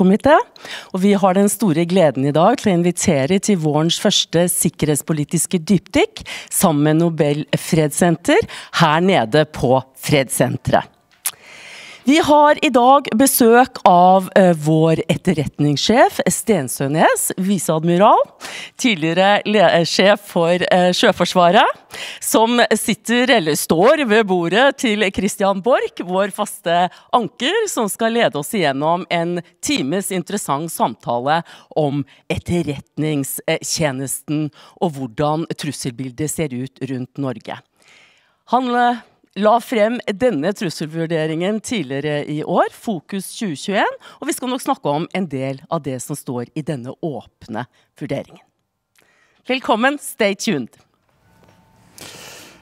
sikkerhetskomité. Og vi har den store gleden i dag til å invitere til vårens første sikkerhetspolitiske dypdykk sammen med Nobel fredssenter her nede på Fredssenteret. Vi har i dag besøk av uh, vår etterretningssjef Stensønes, viseadmiral. Tidligere sjef for uh, Sjøforsvaret. Som sitter, eller står, ved bordet til Christian Borch, vår faste anker, som skal lede oss igjennom en times interessant samtale om etterretningstjenesten og hvordan trusselbildet ser ut rundt Norge. Han la frem denne trusselvurderingen tidligere i år, Fokus 2021, og vi skal nok snakke om en del av det som står i denne åpne vurderingen. Velkommen, stay tuned.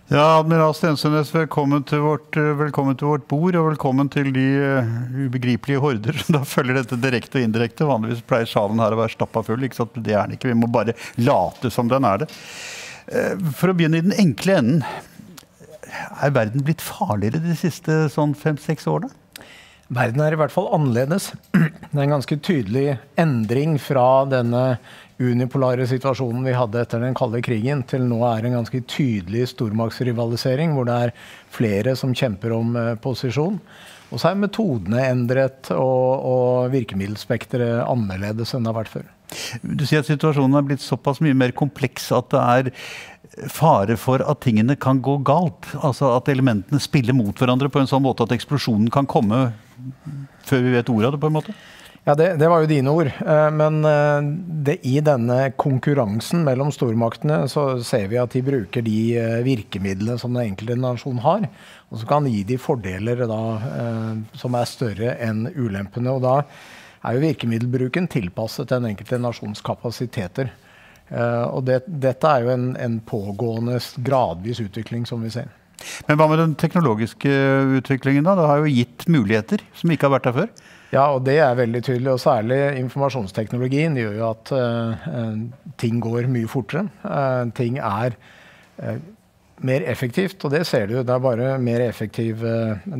Ja, Admiral Stensønes, velkommen til, vårt, velkommen til vårt bord, og velkommen til de uh, ubegripelige horder som da følger dette direkte og indirekte. Vanligvis pleier salen her å være stappa full, ikke sant? det er den ikke. Vi må bare late som den er det. Uh, for å begynne i den enkle enden er verden blitt farligere de siste sånn fem-seks årene? Verden er i hvert fall annerledes. Det er en ganske tydelig endring fra denne unipolare situasjonen vi hadde etter den kalde krigen, til nå er en ganske tydelig stormaktsrivalisering, hvor det er flere som kjemper om eh, posisjon. Og så er metodene endret og, og virkemiddelspekteret annerledes enn det har vært før. Du sier at situasjonen er blitt såpass mye mer kompleks at det er fare for at tingene kan gå galt. Altså at elementene spiller mot hverandre på en sånn måte at eksplosjonen kan komme før vi vet ordet av det. på en måte? Ja, det, det, var jo dine ord. Eh, men eh, det, i denne konkurransen mellom stormaktene så ser vi at de bruker de eh, virkemidlene som den enkelte nasjon har. Og så kan gi de fordeler da, som er større enn ulempene. Og da er jo virkemiddelbruken tilpasset den enkelte nasjons kapasiteter. Uh, og det, dette er jo en, en, pågående, gradvis utvikling som vi ser. Men hva med den teknologiske utviklingen? da? Det har jo gitt muligheter som ikke har vært der før? Ja, og det er veldig tydelig. Og særlig informasjonsteknologien gjør jo at uh, ting går mye fortere. Uh, ting er mer effektivt, og det ser du. Det er bare mer effektiv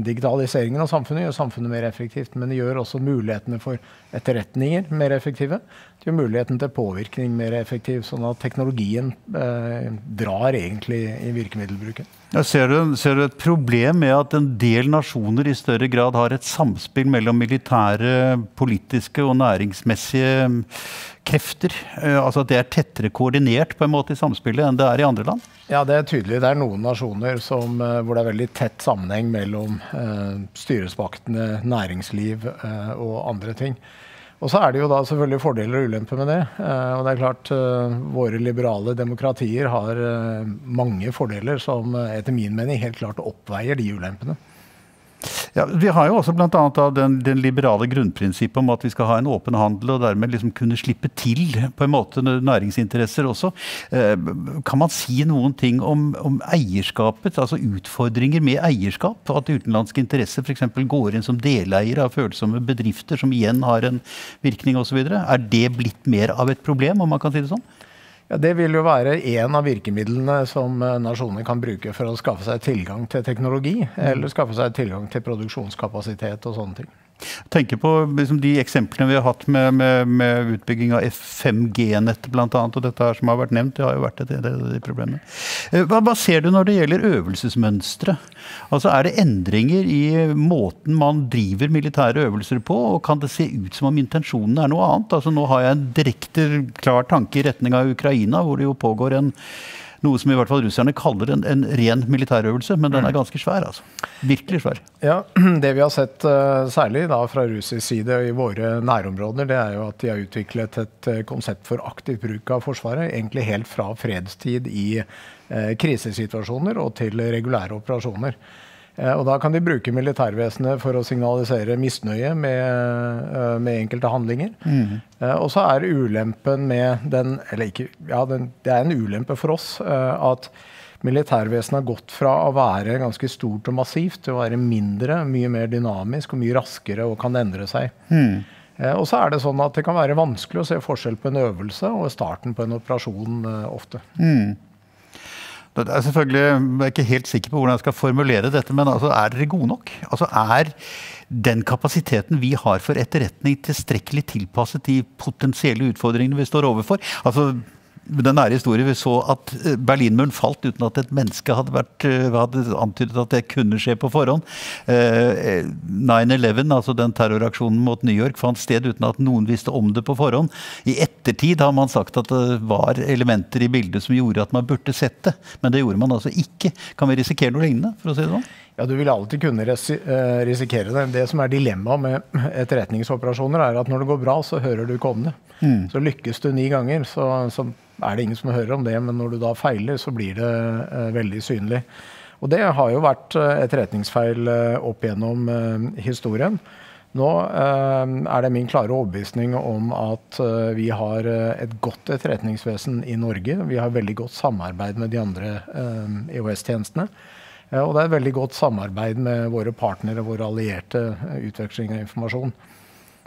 Digitaliseringen av samfunnet gjør samfunnet mer effektivt, men det gjør også mulighetene for etterretninger mer effektive Det gjør muligheten til påvirkning mer effektiv. Sånn at teknologien eh, drar egentlig i virkemiddelbruken. Ser, du, ser, du, et problem med at en del nasjoner i større grad har et samspill mellom militære, politiske og næringsmessige mm, krefter? Eh, altså at det er tettere koordinert på en måte i samspillet enn det er i andre land? Ja, det er tydelig. Det er noen nasjoner som, eh, hvor det er veldig tett sammenheng mellom eh, styresmaktene, næringsliv eh, og andre ting. Og så er det jo da selvfølgelig fordeler og ulemper med det. Eh, og det er klart eh, våre liberale demokratier har eh, mange fordeler som etter min mening helt klart oppveier de ulempene. Ja, vi har jo også bl.a. Den, den liberale grunnprinsippet om at vi skal ha en åpen handel og dermed liksom kunne slippe til på en måte næringsinteresser også. Eh, kan man si noen ting om, om, eierskapet, altså utfordringer med eierskap? At utenlandske interesser f.eks. går inn som deleiere av følsomme bedrifter, som igjen har en virkning osv. Er det blitt mer av et problem, om man kan si det sånn? Ja, Det vil jo være en av virkemidlene som eh, nasjoner kan bruke for å skaffe seg tilgang til teknologi, mm. eller skaffe seg tilgang til produksjonskapasitet og sånne ting tenker på liksom, de eksemplene vi har hatt med, med, med utbygging av F5G-nettet bl.a. Og dette her som har vært nevnt, det har jo vært et av problemene. Eh, hva, hva, ser du når det gjelder øvelsesmønstre? Altså, er det endringer i måten man driver militære øvelser på? Og kan det se ut som om intensjonen er noe annet? Altså, nå har jeg en direkte klar tanke i retning av Ukraina, hvor det jo pågår en noe som i hvert fall russerne kaller en, en ren militærøvelse, men den er mm. ganske svær. altså. Virkelig svær. Ja, Det vi har sett uh, særlig da fra russisk side i våre nærområder, det er jo at de har utviklet et uh, konsept for aktiv bruk av Forsvaret. Egentlig helt fra fredstid i uh, krisesituasjoner og til regulære operasjoner. Eh, og Da kan de bruke militærvesenet for å signalisere misnøye med, eh, med enkelte handlinger. Mm. Og så er ulempen med den Eller ikke Ja, den, det er en ulempe for oss at militærvesenet har gått fra å være ganske stort og massivt til å være mindre, mye mer dynamisk og mye raskere og kan endre seg. Mm. Og så er det sånn at det kan være vanskelig å se forskjell på en øvelse og starten på en operasjon ofte. Mm. Det er selvfølgelig, Jeg er ikke helt sikker på hvordan jeg skal formulere dette, men altså, er dere gode nok? Altså, Er den kapasiteten vi har for etterretning tilstrekkelig tilpasset de potensielle utfordringene vi står overfor? Altså, den nære historie vi så at eh, Berlinmuren falt uten at et menneske hadde, vært, eh, hadde antydet at det kunne skje på forhånd. 9-11, eh, altså den terroraksjonen mot New York, fant sted uten at noen visste om det på forhånd. I ettertid har man sagt at det var elementer i bildet som gjorde at man burde sett det. Men det gjorde man altså ikke. Kan vi risikere noe lignende? for å si det sånn? Ja, Du vil alltid kunne risikere det. Det som er dilemmaet med etterretningsoperasjoner, er at når det går bra, så hører du ikke om det. Mm. Så lykkes du ni ganger, så, så er det ingen som hører om det, men når du da feiler, så blir det uh, veldig synlig. Og det har jo vært et etterretningsfeil uh, opp gjennom historien. Nå er det min klare overbevisning om at vi har et godt etterretningsvesen i Norge. Vi har veldig godt samarbeid med de andre EOS-tjenestene. Og det er veldig godt samarbeid med våre partnere, våre allierte, utveksling av informasjon.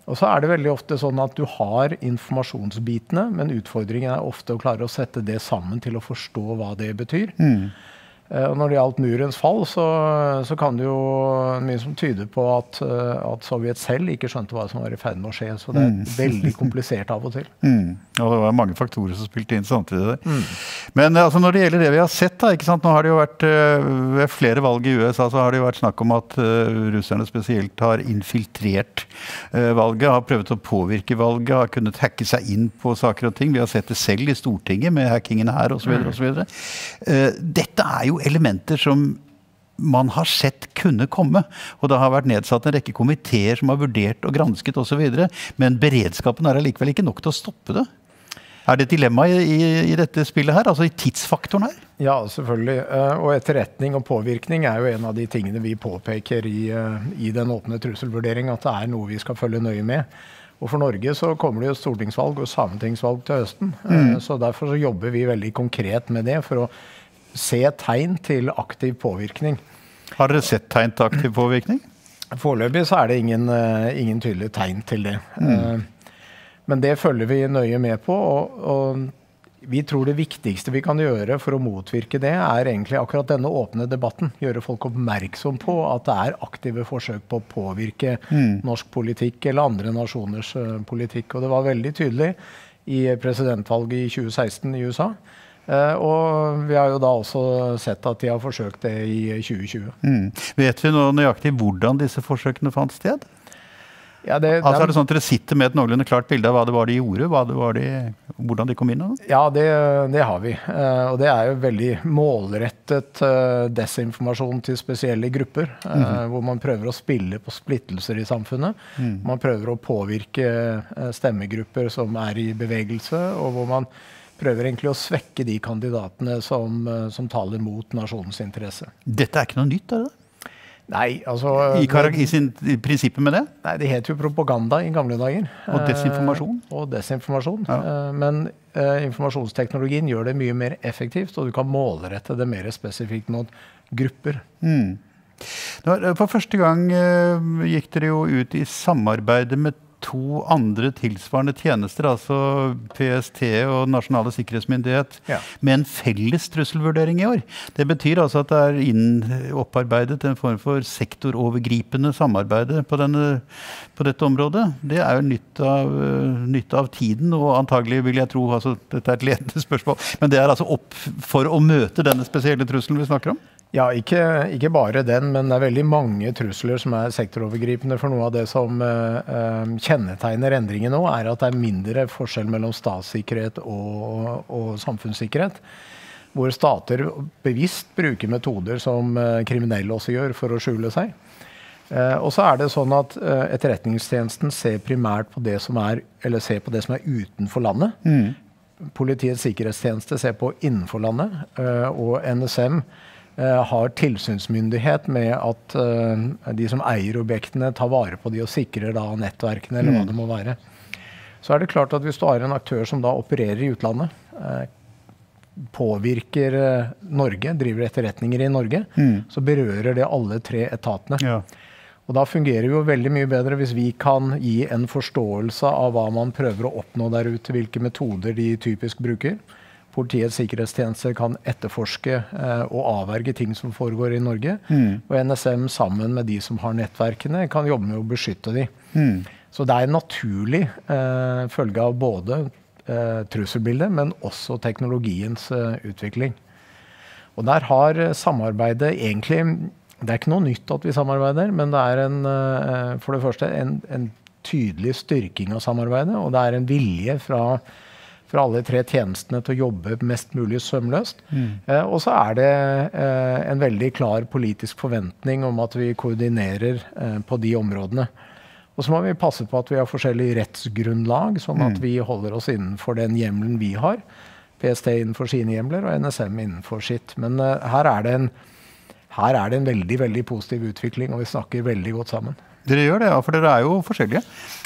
Og så er det veldig ofte sånn at du har informasjonsbitene, men utfordringen er ofte å klare å sette det sammen til å forstå hva det betyr. Mm. Eh, og når det gjaldt murens fall, så, så, kan det jo mye som tyder på at, eh, at, Sovjet selv ikke skjønte hva som var i ferd med å skje. Så det er mm. veldig komplisert av og til. Mm. Ja, det var mange faktorer som spilte inn samtidig der. Mm. Men eh, altså, når det gjelder det vi har sett, da, ikke sant? nå har det jo vært ved flere valg i USA så har det jo vært snakk om at russerne spesielt har infiltrert valget, har prøvd å påvirke valget, har kunnet hacke seg inn på saker og ting. Vi har sett det selv i Stortinget med hackingen her osv. Uh, dette er jo elementer som man har sett kunne komme. Og det har vært nedsatt en rekke komiteer som har vurdert og gransket osv. Men beredskapen er allikevel ikke nok til å stoppe det. Er det et dilemma i, i, i, dette spillet her? Altså i tidsfaktoren her? Ja, selvfølgelig. Eh, og etterretning og påvirkning er jo en av de tingene vi påpeker i, eh, i den åpne trusselvurdering, at det er noe vi skal følge nøye med. Og For Norge så kommer det jo stortingsvalg og sametingsvalg til høsten. Eh, mm. Så Derfor så jobber vi veldig konkret med det for å se tegn til aktiv påvirkning. Har dere sett tegn til aktiv påvirkning? Foreløpig så er det ingen, uh, ingen tydelige tegn til det. Mm. Uh, men det følger vi nøye med på. Og, og, vi tror det viktigste vi kan gjøre for å motvirke det, er egentlig akkurat denne åpne debatten. Gjøre folk oppmerksom på at det er aktive forsøk på å påvirke mm. norsk politikk eller andre nasjoners uh, politikk. Og det var veldig tydelig i presidentvalget i 2016 i USA. Uh, og vi har jo da også sett at de har forsøkt det i 2020. Mm. Vet vi nå nøyaktig hvordan disse forsøkene fant sted? Ja, det, altså, er det sånn at Dere sitter med et noenlunde klart bilde av hva det var de gjorde? Var de, hvordan de kom inn? Eller? Ja, det, det, har vi. Uh, og det er jo veldig målrettet uh, desinformasjon til spesielle grupper. Mm -hmm. Hvor man prøver å spille på splittelser i samfunnet. Mm. Man prøver å påvirke stemmegrupper som er i bevegelse, og hvor man prøver egentlig å svekke de kandidatene som, eh, som taler mot nasjonens interesse. Dette er ikke noe nytt, er det? Nei, altså... I, sin, I, prinsippet med det? Nei, Det het jo propaganda i gamle dager. Og desinformasjon? Eh, og desinformasjon. Ja. Eh, men eh, informasjonsteknologien gjør det mye mer effektivt, og du kan målrette det mer spesifikt mot grupper. Mm. For første gang eh, gikk dere jo ut i samarbeidet med to andre tilsvarende tjenester, altså PST og Nasjonale sikkerhetsmyndighet, ja. med en felles trusselvurdering i år. Det betyr altså at det er inn opparbeidet en form for sektorovergripende samarbeid på, på, dette området. Det er jo nytt av, nytt av, tiden, og antagelig vil jeg tro altså, Dette er et ledende spørsmål, men det er altså opp for å møte denne spesielle trusselen vi snakker om? Ja, ikke, ikke, bare den, men det er veldig mange trusler som er sektorovergripende. For noe av det som uh, kjennetegner endringen nå, er at det er mindre forskjell mellom statssikkerhet og, og samfunnssikkerhet. Hvor stater bevisst bruker metoder som uh, kriminelle også gjør, for å skjule seg. Uh, og så er det sånn at Etterretningstjenesten ser primært på det som er, eller ser på det som er utenfor landet. Mm. Politiets sikkerhetstjeneste ser på innenfor landet. og NSM Eh, har tilsynsmyndighet med at uh, de som eier objektene, tar vare på de og sikrer da nettverkene, eller hva mm. det må være. Så er det klart at hvis du har en aktør som da opererer i utlandet, uh, påvirker Norge, driver etterretninger i Norge, mm. så berører det alle tre etatene. Ja. Og da fungerer det jo veldig mye bedre hvis vi kan gi en forståelse av hva man prøver å oppnå der ute, hvilke metoder de typisk bruker Politiets sikkerhetstjeneste kan etterforske eh, og avverge ting som foregår i Norge. Og NSM sammen med de som har nettverkene, kan jobbe med å beskytte de. Så det er en naturlig eh, følge av både eh, trusselbildet, men også teknologiens eh, utvikling. Og der har eh, samarbeidet egentlig Det er ikke noe nytt at vi samarbeider, men det er en, eh, for det første en, en tydelig styrking av samarbeidet, og det er en vilje fra fra alle tre tjenestene til å jobbe mest mulig sømløst. Mm. Eh, og så er det eh, en veldig klar politisk forventning om at vi koordinerer eh, på de områdene. Og så må vi passe på at vi har forskjellig rettsgrunnlag, sånn at mm. vi holder oss innenfor den hjemmelen vi har. PST innenfor sine hjemler og NSM innenfor sitt. Men uh, her, er det en, her er det en veldig veldig positiv utvikling, og vi snakker veldig godt sammen. Dere gjør det, ja, for dere er jo forskjellige.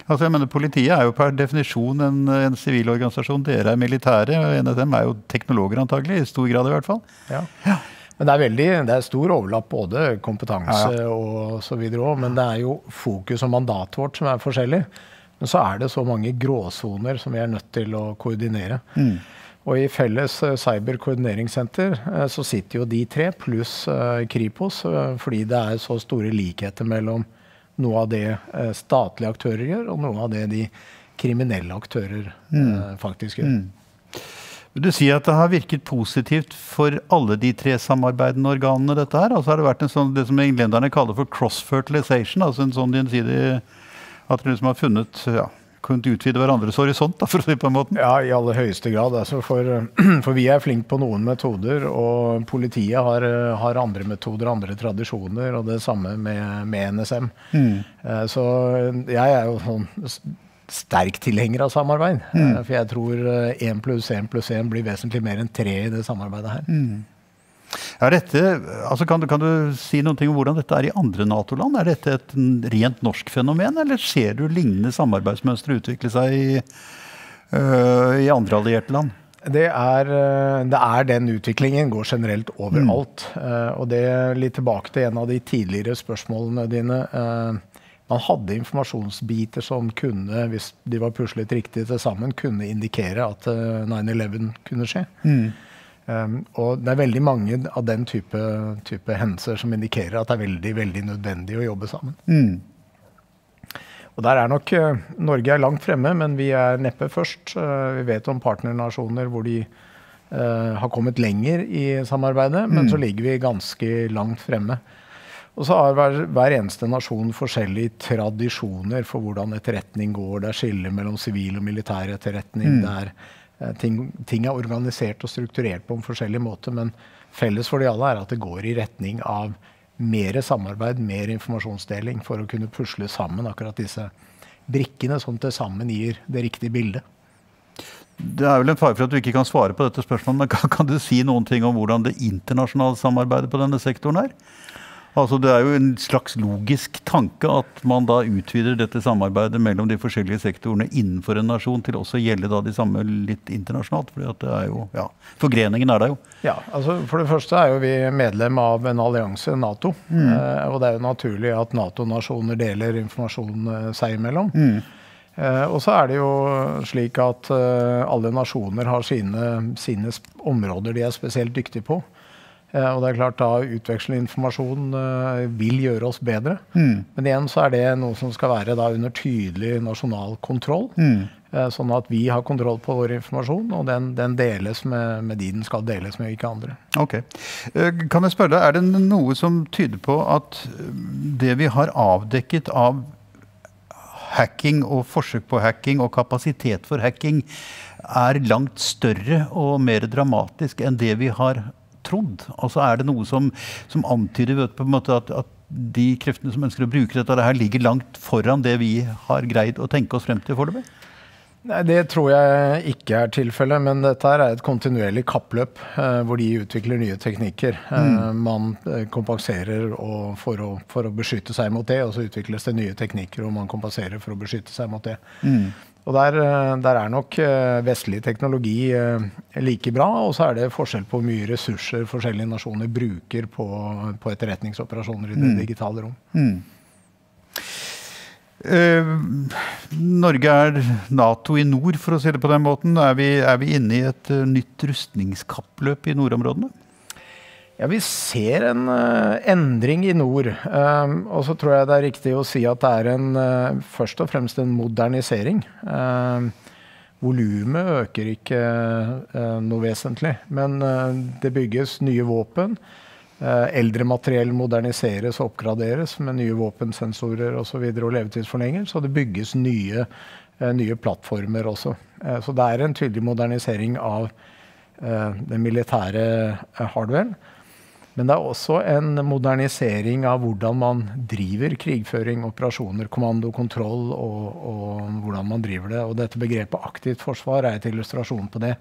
Altså, jeg mener, Politiet er jo per definisjon en sivil organisasjon. Dere er militære, og en av dem er jo teknologer antagelig, i stor grad i hvert fall. Ja. ja. Men det er, veldig, det er stor overlapp, både kompetanse ja, og så videre òg. Men det er jo fokus og mandatet vårt som er forskjellig. Men så er det så mange gråsoner som vi er nødt til å koordinere. Mm. Og i felles uh, cyberkoordineringssenter uh, så sitter jo de tre, pluss uh, Kripos, fordi det er så store likheter mellom noe av det statlige aktører gjør, og noe av det de kriminelle aktører mm. faktisk gjør. Mm. Du sier at det har virket positivt for alle de tre samarbeidende organene, dette her? Altså har det vært en sånn, det som englenderne kaller for cross-fertilization, altså en sånn gjensidig At dere liksom har funnet ja, kunnet utvide hverandres horisont, da, for å si på en måte? Ja, i aller høyeste grad. Altså for, for, vi er flinke på noen metoder, og politiet har, har, andre metoder, andre tradisjoner, og det samme med, med NSM. Mm. Eh, så jeg er jo sånn sterk tilhenger av samarbeid. Mm. Eh, for jeg tror én pluss én pluss én blir vesentlig mer enn tre i det samarbeidet her. Mm. Ja, dette, altså kan, du, kan, du, si noe om hvordan dette er i andre Nato-land? Er dette et rent norsk fenomen, eller ser du lignende samarbeidsmønstre utvikle seg i, øh, i andre allierte land? Det er, øh, det er, den utviklingen går generelt overalt. Mm. Uh, og det litt tilbake til en av de tidligere spørsmålene dine. Uh, man hadde informasjonsbiter som kunne, hvis de var puslet riktig til sammen, kunne indikere at uh, 9-11 kunne skje. Mm. Um, og det er veldig mange av den type, type, hendelser som indikerer at det er veldig veldig nødvendig å jobbe sammen. Mm. Og der er nok uh, Norge er langt fremme, men vi er neppe først. Uh, vi vet om partnernasjoner hvor de uh, har kommet lenger i samarbeidet, mm. men så ligger vi ganske langt fremme. Og så har hver, hver, eneste nasjon forskjellige tradisjoner for hvordan etterretning går. Det er skille mellom sivil og militær etterretning. Mm. det er Eh, ting, ting, er organisert og strukturert på en forskjellig måte, men felles for de alle er at det går i retning av mer samarbeid, mer informasjonsdeling, for å kunne pusle sammen akkurat disse brikkene som til sammen gir det riktige bildet. Det er vel en fare for at du ikke kan svare på dette spørsmålet, men kan, kan du si noen ting om hvordan det internasjonale samarbeidet på denne sektoren er? Altså Det er jo en slags logisk tanke at man da utvider dette samarbeidet mellom de forskjellige sektorene innenfor en nasjon til også å gjelde da de samme litt internasjonalt. fordi at det er jo, ja, Forgreningen er der jo. Ja, altså For det første er jo vi medlem av en allianse, Nato. Mm. Eh, og det er jo naturlig at Nato-nasjoner deler informasjon eh, seg imellom. Mm. Eh, og så er det jo slik at alle nasjoner har sine, sine områder de er spesielt dyktige på. Eh, og det er klart da Utveksle informasjon uh, vil gjøre oss bedre. Mm. Men igjen så er det noe som skal være da under tydelig nasjonal kontroll. Mm. Uh, sånn at vi har kontroll på vår informasjon, og den, den deles med, med, de den skal deles med, ikke andre. Ok. Kan jeg spørre deg, Er det noe som tyder på at det vi har avdekket av hacking og forsøk på hacking og kapasitet for hacking, er langt større og mer dramatisk enn det vi har trodd? Altså Er det noe som, som antyder på en måte at, at, de kreftene som ønsker å bruke dette, her ligger langt foran det vi har greid å tenke oss frem til foreløpig? Nei, Det tror jeg ikke er tilfellet, men dette er et kontinuerlig kappløp eh, hvor de utvikler nye teknikker. Eh, mm. man eh, kompenserer for å, for, å, beskytte seg mot det, og så utvikles det nye teknikker og man kompenserer for å beskytte seg mot det. Mm. Og der, eh, der, er nok eh, vestlig teknologi eh, like bra, og så er det forskjell på hvor mye ressurser forskjellige nasjoner bruker på, på etterretningsoperasjoner i det mm. digitale rom. Mm. Uh, Norge er Nato i nord, for å si det på den måten. Er vi, er vi inne i et nytt rustningskappløp i nordområdene? Ja, Vi ser en uh, endring i nord. Um, og så tror jeg det er riktig å si at det er en, uh, først og fremst en modernisering. Uh, Volumet øker ikke noe vesentlig, men det bygges nye våpen. Eldre materiell moderniseres og oppgraderes med nye våpensensorer. Og, så videre, og levetidsforlenger. Så det bygges nye, nye plattformer også. Så det er en tydelig modernisering av den militære hardwaren. Men det er også en modernisering av hvordan man driver krigføring, operasjoner, kommando, kontroll, og, og hvordan man driver det. Og dette begrepet aktivt forsvar er et illustrasjon på det.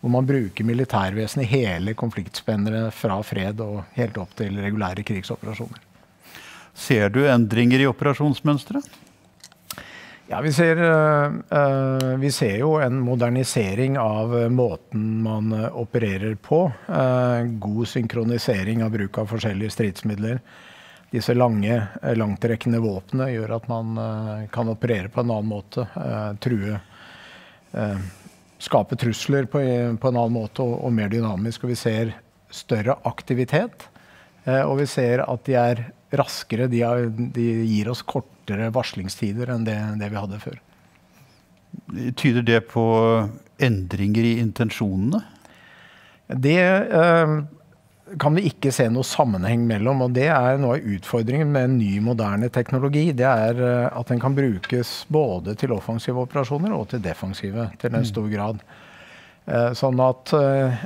Hvor man bruker militærvesenet i hele konfliktspennere fra fred og helt opp til regulære krigsoperasjoner. Ser du endringer i operasjonsmønsteret? Ja, vi ser, uh, vi ser, jo en modernisering av måten man opererer på. God synkronisering av bruk av forskjellige stridsmidler. Disse lange, langtrekkende våpnene gjør at man kan operere på en annen måte. true Skape trusler på, en annen måte og, mer dynamisk. Og vi ser større aktivitet. Og vi ser at de er raskere. De, er, de gir oss kortere varslingstider enn det, det, vi hadde før. Tyder det på endringer i intensjonene? Det eh, kan vi ikke se noe sammenheng mellom. og Det er noe av utfordringen med en ny, moderne teknologi. Det er eh, at den kan brukes både til offensive operasjoner og til defensive til en mm. stor grad. Eh, sånn at eh,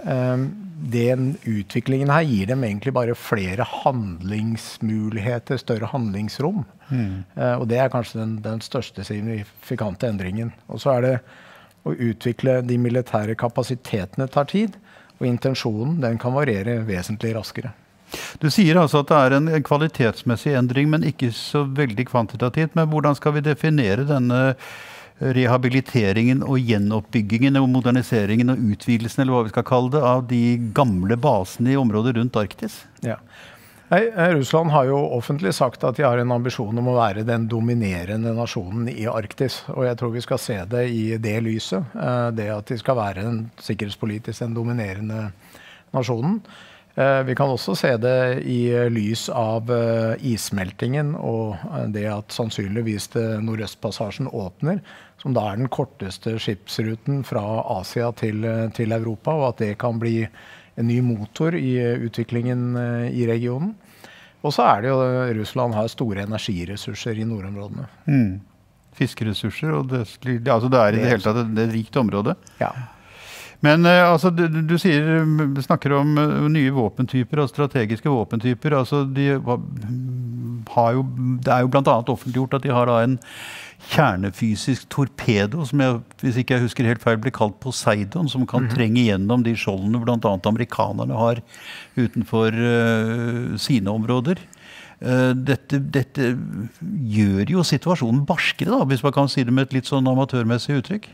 den utviklingen her gir dem egentlig bare flere handlingsmuligheter, større handlingsrom. Mm. Og det er kanskje den, den, største signifikante endringen. Og så er det å utvikle de militære kapasitetene tar tid. Og intensjonen den kan variere vesentlig raskere. Du sier altså at det er en kvalitetsmessig endring, men ikke så veldig kvantitativt. Men hvordan skal vi definere denne rehabiliteringen og gjenoppbyggingen og moderniseringen og utvidelsen eller hva vi skal kalle det, av de gamle basene i området rundt Arktis? Ja. Russland har jo offentlig sagt at de har en ambisjon om å være den dominerende nasjonen i Arktis. Og jeg tror vi skal se det i det lyset. Eh, det at de skal være den sikkerhetspolitisk den dominerende nasjonen. Eh, vi kan også se det i lys av eh, issmeltingen og det at sannsynligvis Nordøstpassasjen åpner som da er den korteste skipsruten fra Asia til, til, Europa, og at det kan bli en ny motor i utviklingen eh, i regionen. Og så er det jo Russland har store energiressurser i nordområdene. Mm. Fiskeressurser, og det, altså det er i det hele tatt et, rikt område. Ja. Men altså, du, du sier, snakker om nye våpentyper og strategiske våpentyper. altså de har jo, Det er jo bl.a. offentliggjort at de har da en kjernefysisk torpedo, som jeg, hvis ikke jeg husker helt feil, blir kalt Poseidon, som kan mm -hmm. trenge gjennom de skjoldene bl.a. amerikanerne har utenfor uh, sine områder. Uh, dette, dette, gjør jo situasjonen barskere, da, hvis man kan si det med et litt sånn amatørmessig uttrykk?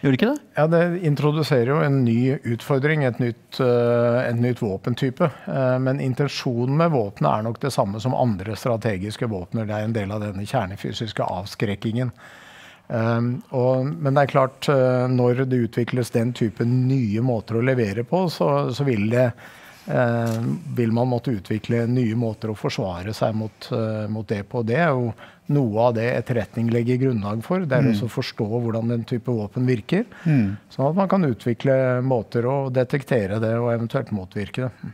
Gjør det ikke det? Ja, Det introduserer jo en ny utfordring, et nytt, uh, et nytt våpentype. Uh, men intensjonen med våpenet er nok det samme som andre strategiske våpner. Det er en del av denne kjernefysiske avskrekkingen. Og, men det er klart, når det utvikles den type nye måter å levere på, så, så vil det vil man måtte utvikle nye måter å forsvare seg mot, mot det på. Det er jo noe av det etterretning legger grunnlag for. Det er mm. også å forstå hvordan den type våpen virker. Mm. Sånn at man kan utvikle måter å detektere det og eventuelt motvirke det.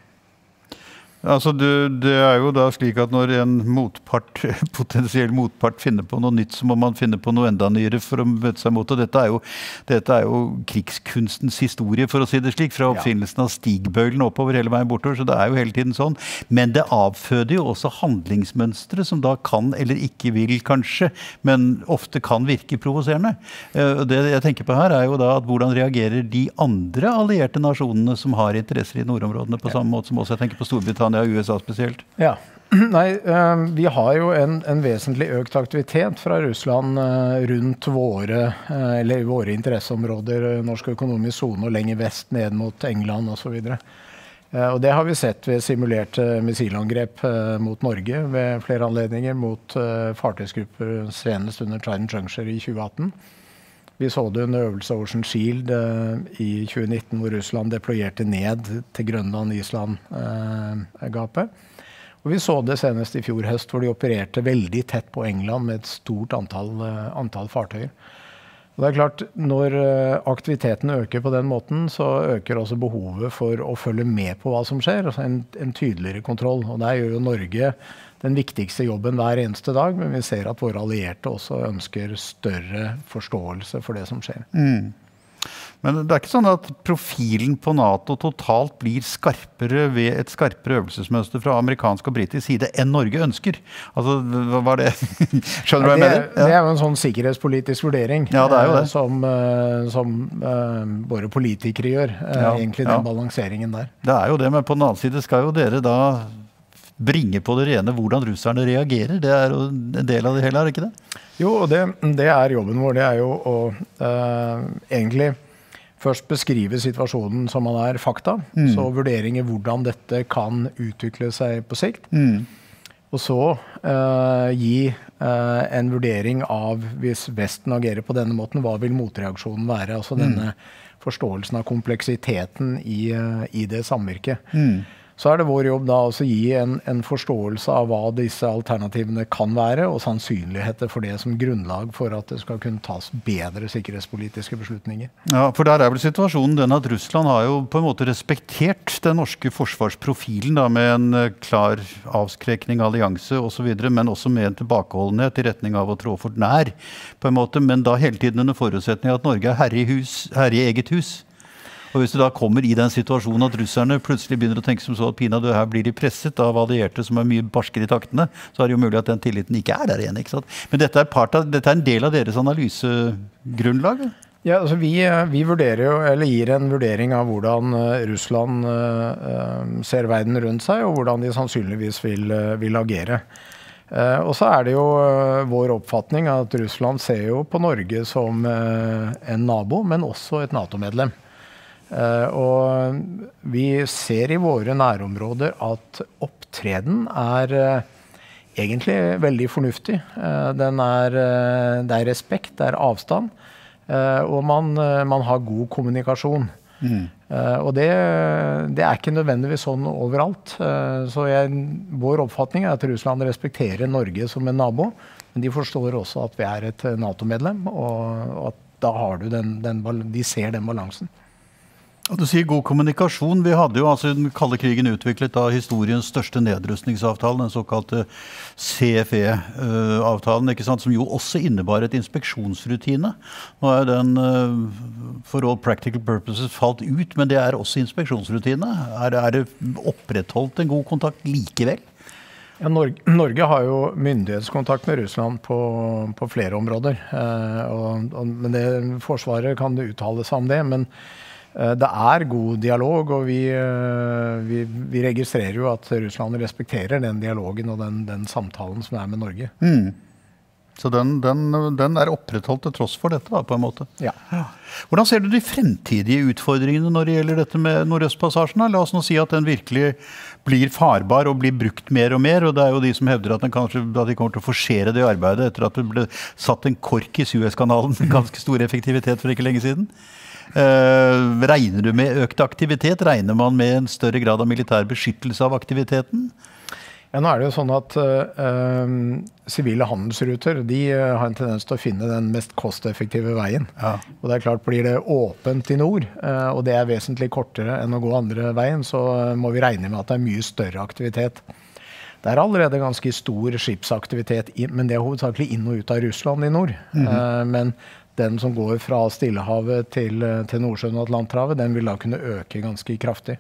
Altså, det, det, er jo da slik at når en motpart, potensiell motpart finner på noe nytt, så må man finne på noe enda nyere for å møte seg mot Og Dette er jo, dette er jo krigskunstens historie, for å si det slik. Fra oppfinnelsen av stigbøylen oppover hele veien bortover. Så det er jo hele tiden sånn. Men det avføder jo også handlingsmønstre som da kan, eller ikke vil kanskje, men ofte kan virke provoserende. Eh, det jeg tenker på her, er jo da at hvordan reagerer de andre allierte nasjonene som har interesser i nordområdene, på samme måte som også jeg tenker på Storbritannia Storbritannia er USA spesielt? Ja. Nei, ehm, vi har jo en, en, vesentlig økt aktivitet fra Russland eh, rundt våre, eh, våre interesseområder, norsk økonomisk sone og lenger vest, ned mot England osv. Eh, og det har vi sett ved simulerte missilangrep eh, mot Norge ved flere anledninger mot eh, fartøysgrupper, senest under Trident Juncture i 2018. Vi så det under øvelse Ocean Shield i 2019, hvor Russland deployerte ned til Grønland-Island-gapet. Og vi så det senest i fjor høst, hvor de opererte veldig tett på England med et stort antall, antall fartøyer. Og det er klart, Når eh, aktiviteten øker på den måten, så øker også behovet for å følge med på hva som skjer. altså En, en tydeligere kontroll. Og Der gjør jo Norge den viktigste jobben hver eneste dag. Men vi ser at våre allierte også ønsker større forståelse for det som skjer. Mm. Men det er ikke sånn at profilen på Nato totalt blir skarpere ved et skarpere øvelsesmønster fra amerikansk og britisk side enn Norge ønsker? Altså, hva var det? Skjønner du hva jeg mener? Ja. Det er jo en sånn sikkerhetspolitisk vurdering ja, det er jo det. Eh, som, eh, som uh, våre politikere gjør. Ja, egentlig den ja. balanseringen der. Det er jo det, men på den annen side skal jo dere da bringe på det rene hvordan russerne reagerer. Det er jo en del av det hele, er det ikke det? Jo, og det, det er jobben vår. Det er jo å eh, egentlig først beskrive situasjonen som man er, fakta. Mm. Så vurderinger hvordan dette kan utvikle seg på sikt. Mm. Og så eh, gi eh, en vurdering av, hvis Vesten agerer på denne måten, hva vil motreaksjonen være? Altså mm. denne forståelsen av kompleksiteten i, uh, i det samvirket. Så er det vår jobb da å gi en, en, forståelse av hva disse alternativene kan være, og sannsynligheter for det som grunnlag for at det skal kunne tas bedre sikkerhetspolitiske beslutninger. Ja, for der er vel situasjonen den at Russland har jo på en måte respektert den norske forsvarsprofilen da, med en eh, klar avskrekning, allianse osv., men også med en tilbakeholdenhet i retning av å trå for nær, på en måte, men da hele tiden under forutsetning at Norge er herre i, hus, herre i eget hus. Og Hvis du da kommer i den situasjonen at russerne plutselig begynner å tenke som så at pinadø her blir de presset av allierte som er mye barskere i taktene, så er det jo mulig at den tilliten ikke er der igjen. ikke sant? Men dette er, av, dette er en del av deres analysegrunnlag? Ja, altså vi, vi, vurderer jo, eller gir en vurdering av hvordan uh, Russland uh, ser verden rundt seg, og hvordan de sannsynligvis vil, vil agere. og så er det jo vår oppfatning at Russland ser jo på Norge som en nabo, men også et Nato-medlem. Eh, og vi ser i våre nærområder at opptreden er eh, egentlig veldig fornuftig. Eh, den er, det er respekt, det er avstand, og man, man har god kommunikasjon. Mm. og det, det, er ikke nødvendigvis sånn overalt. så jeg, vår oppfatning er at Russland respekterer Norge som en nabo, men de forstår også at vi er et Nato-medlem, og, og, at da har du den, den, de ser den balansen. Du sier god kommunikasjon. Vi hadde jo altså den kalde krigen utviklet av historiens største nedrustningsavtale, den såkalte CFE-avtalen, ikke sant, som jo også innebar et inspeksjonsrutine. Nå er den uh, for all practical purposes falt ut, men det er også inspeksjonsrutine. Er, er det opprettholdt en god kontakt likevel? Ja, Norge, Norge, har jo myndighetskontakt med Russland på, på flere områder. Eh, og, og, men det, Forsvaret kan uttale seg om det. men Eh, det er god dialog, og vi, eh, vi, vi, registrerer jo at Russland respekterer den dialogen og den, den samtalen som er med Norge. Mm. Så den, den, den, er opprettholdt til tross for dette, da, på en måte. Ja. Hvordan ser du de fremtidige utfordringene når det gjelder dette med Nordøstpassasjen? La oss nå si at den virkelig blir farbar og blir brukt mer og mer. Og det er jo de som hevder at, kanskje, at de kommer til å forsere det arbeidet etter at det ble satt en kork i Suezkanalen med ganske stor effektivitet for ikke lenge siden. Uh, regner du med økt aktivitet? Regner man med en større grad av militær beskyttelse av aktiviteten? Ja, nå er det jo sånn at eh, Sivile uh, handelsruter de har en tendens til å finne den mest kosteffektive veien. Ja. Og det er klart, Blir det åpent i nord, og det er vesentlig kortere enn å gå andre veien, så må vi regne med at det er mye større aktivitet. Det er allerede ganske stor skipsaktivitet, men det er hovedsakelig inn og ut av Russland i nord. Mm -hmm. men den som går fra Stillehavet til, til Nordsjøen og Atlanterhavet, den vil da kunne øke ganske kraftig.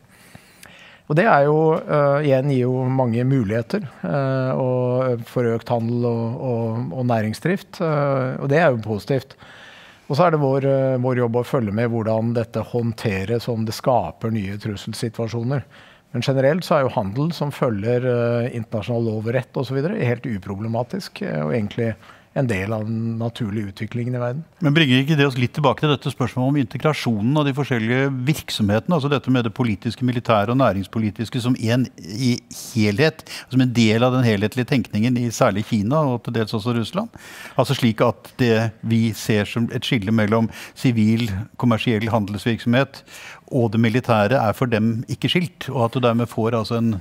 Og det er jo, uh, igjen gir jo mange muligheter uh, og, for økt handel og, og, og næringsdrift. Uh, og det er jo positivt. Og så er det vår, vår, jobb å følge med hvordan dette håndteres, om det skaper nye trusselsituasjoner. Men generelt så er jo handel som følger internasjonal lov og rett osv. helt uproblematisk. og egentlig en del av den naturlige utviklingen i verden. Men bringer ikke det oss litt tilbake til dette spørsmålet om integrasjonen av de forskjellige virksomhetene? Altså dette med det politiske, militære og næringspolitiske som en i helhet, som en del av den helhetlige tenkningen i særlig Kina og til dels også Russland? Altså slik at det vi ser som et skille mellom sivil, kommersiell handelsvirksomhet og det militære er for dem ikke skilt, og at du dermed får altså en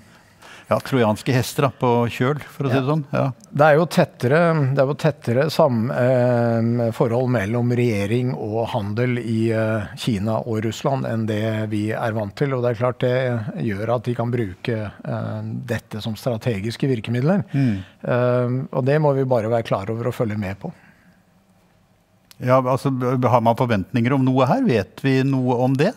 ja, trojanske hester da, på kjøl, for å si det sånn. Ja. Det er jo tettere, er jo tettere sam, eh, forhold mellom regjering og handel i eh, Kina og Russland enn det vi er vant til. Og det er klart det gjør at de kan bruke eh, dette som strategiske virkemidler. Mm. Eh, og det må vi bare være klar over og følge med på. Ja, altså Har man forventninger om noe her? Vet vi noe om det?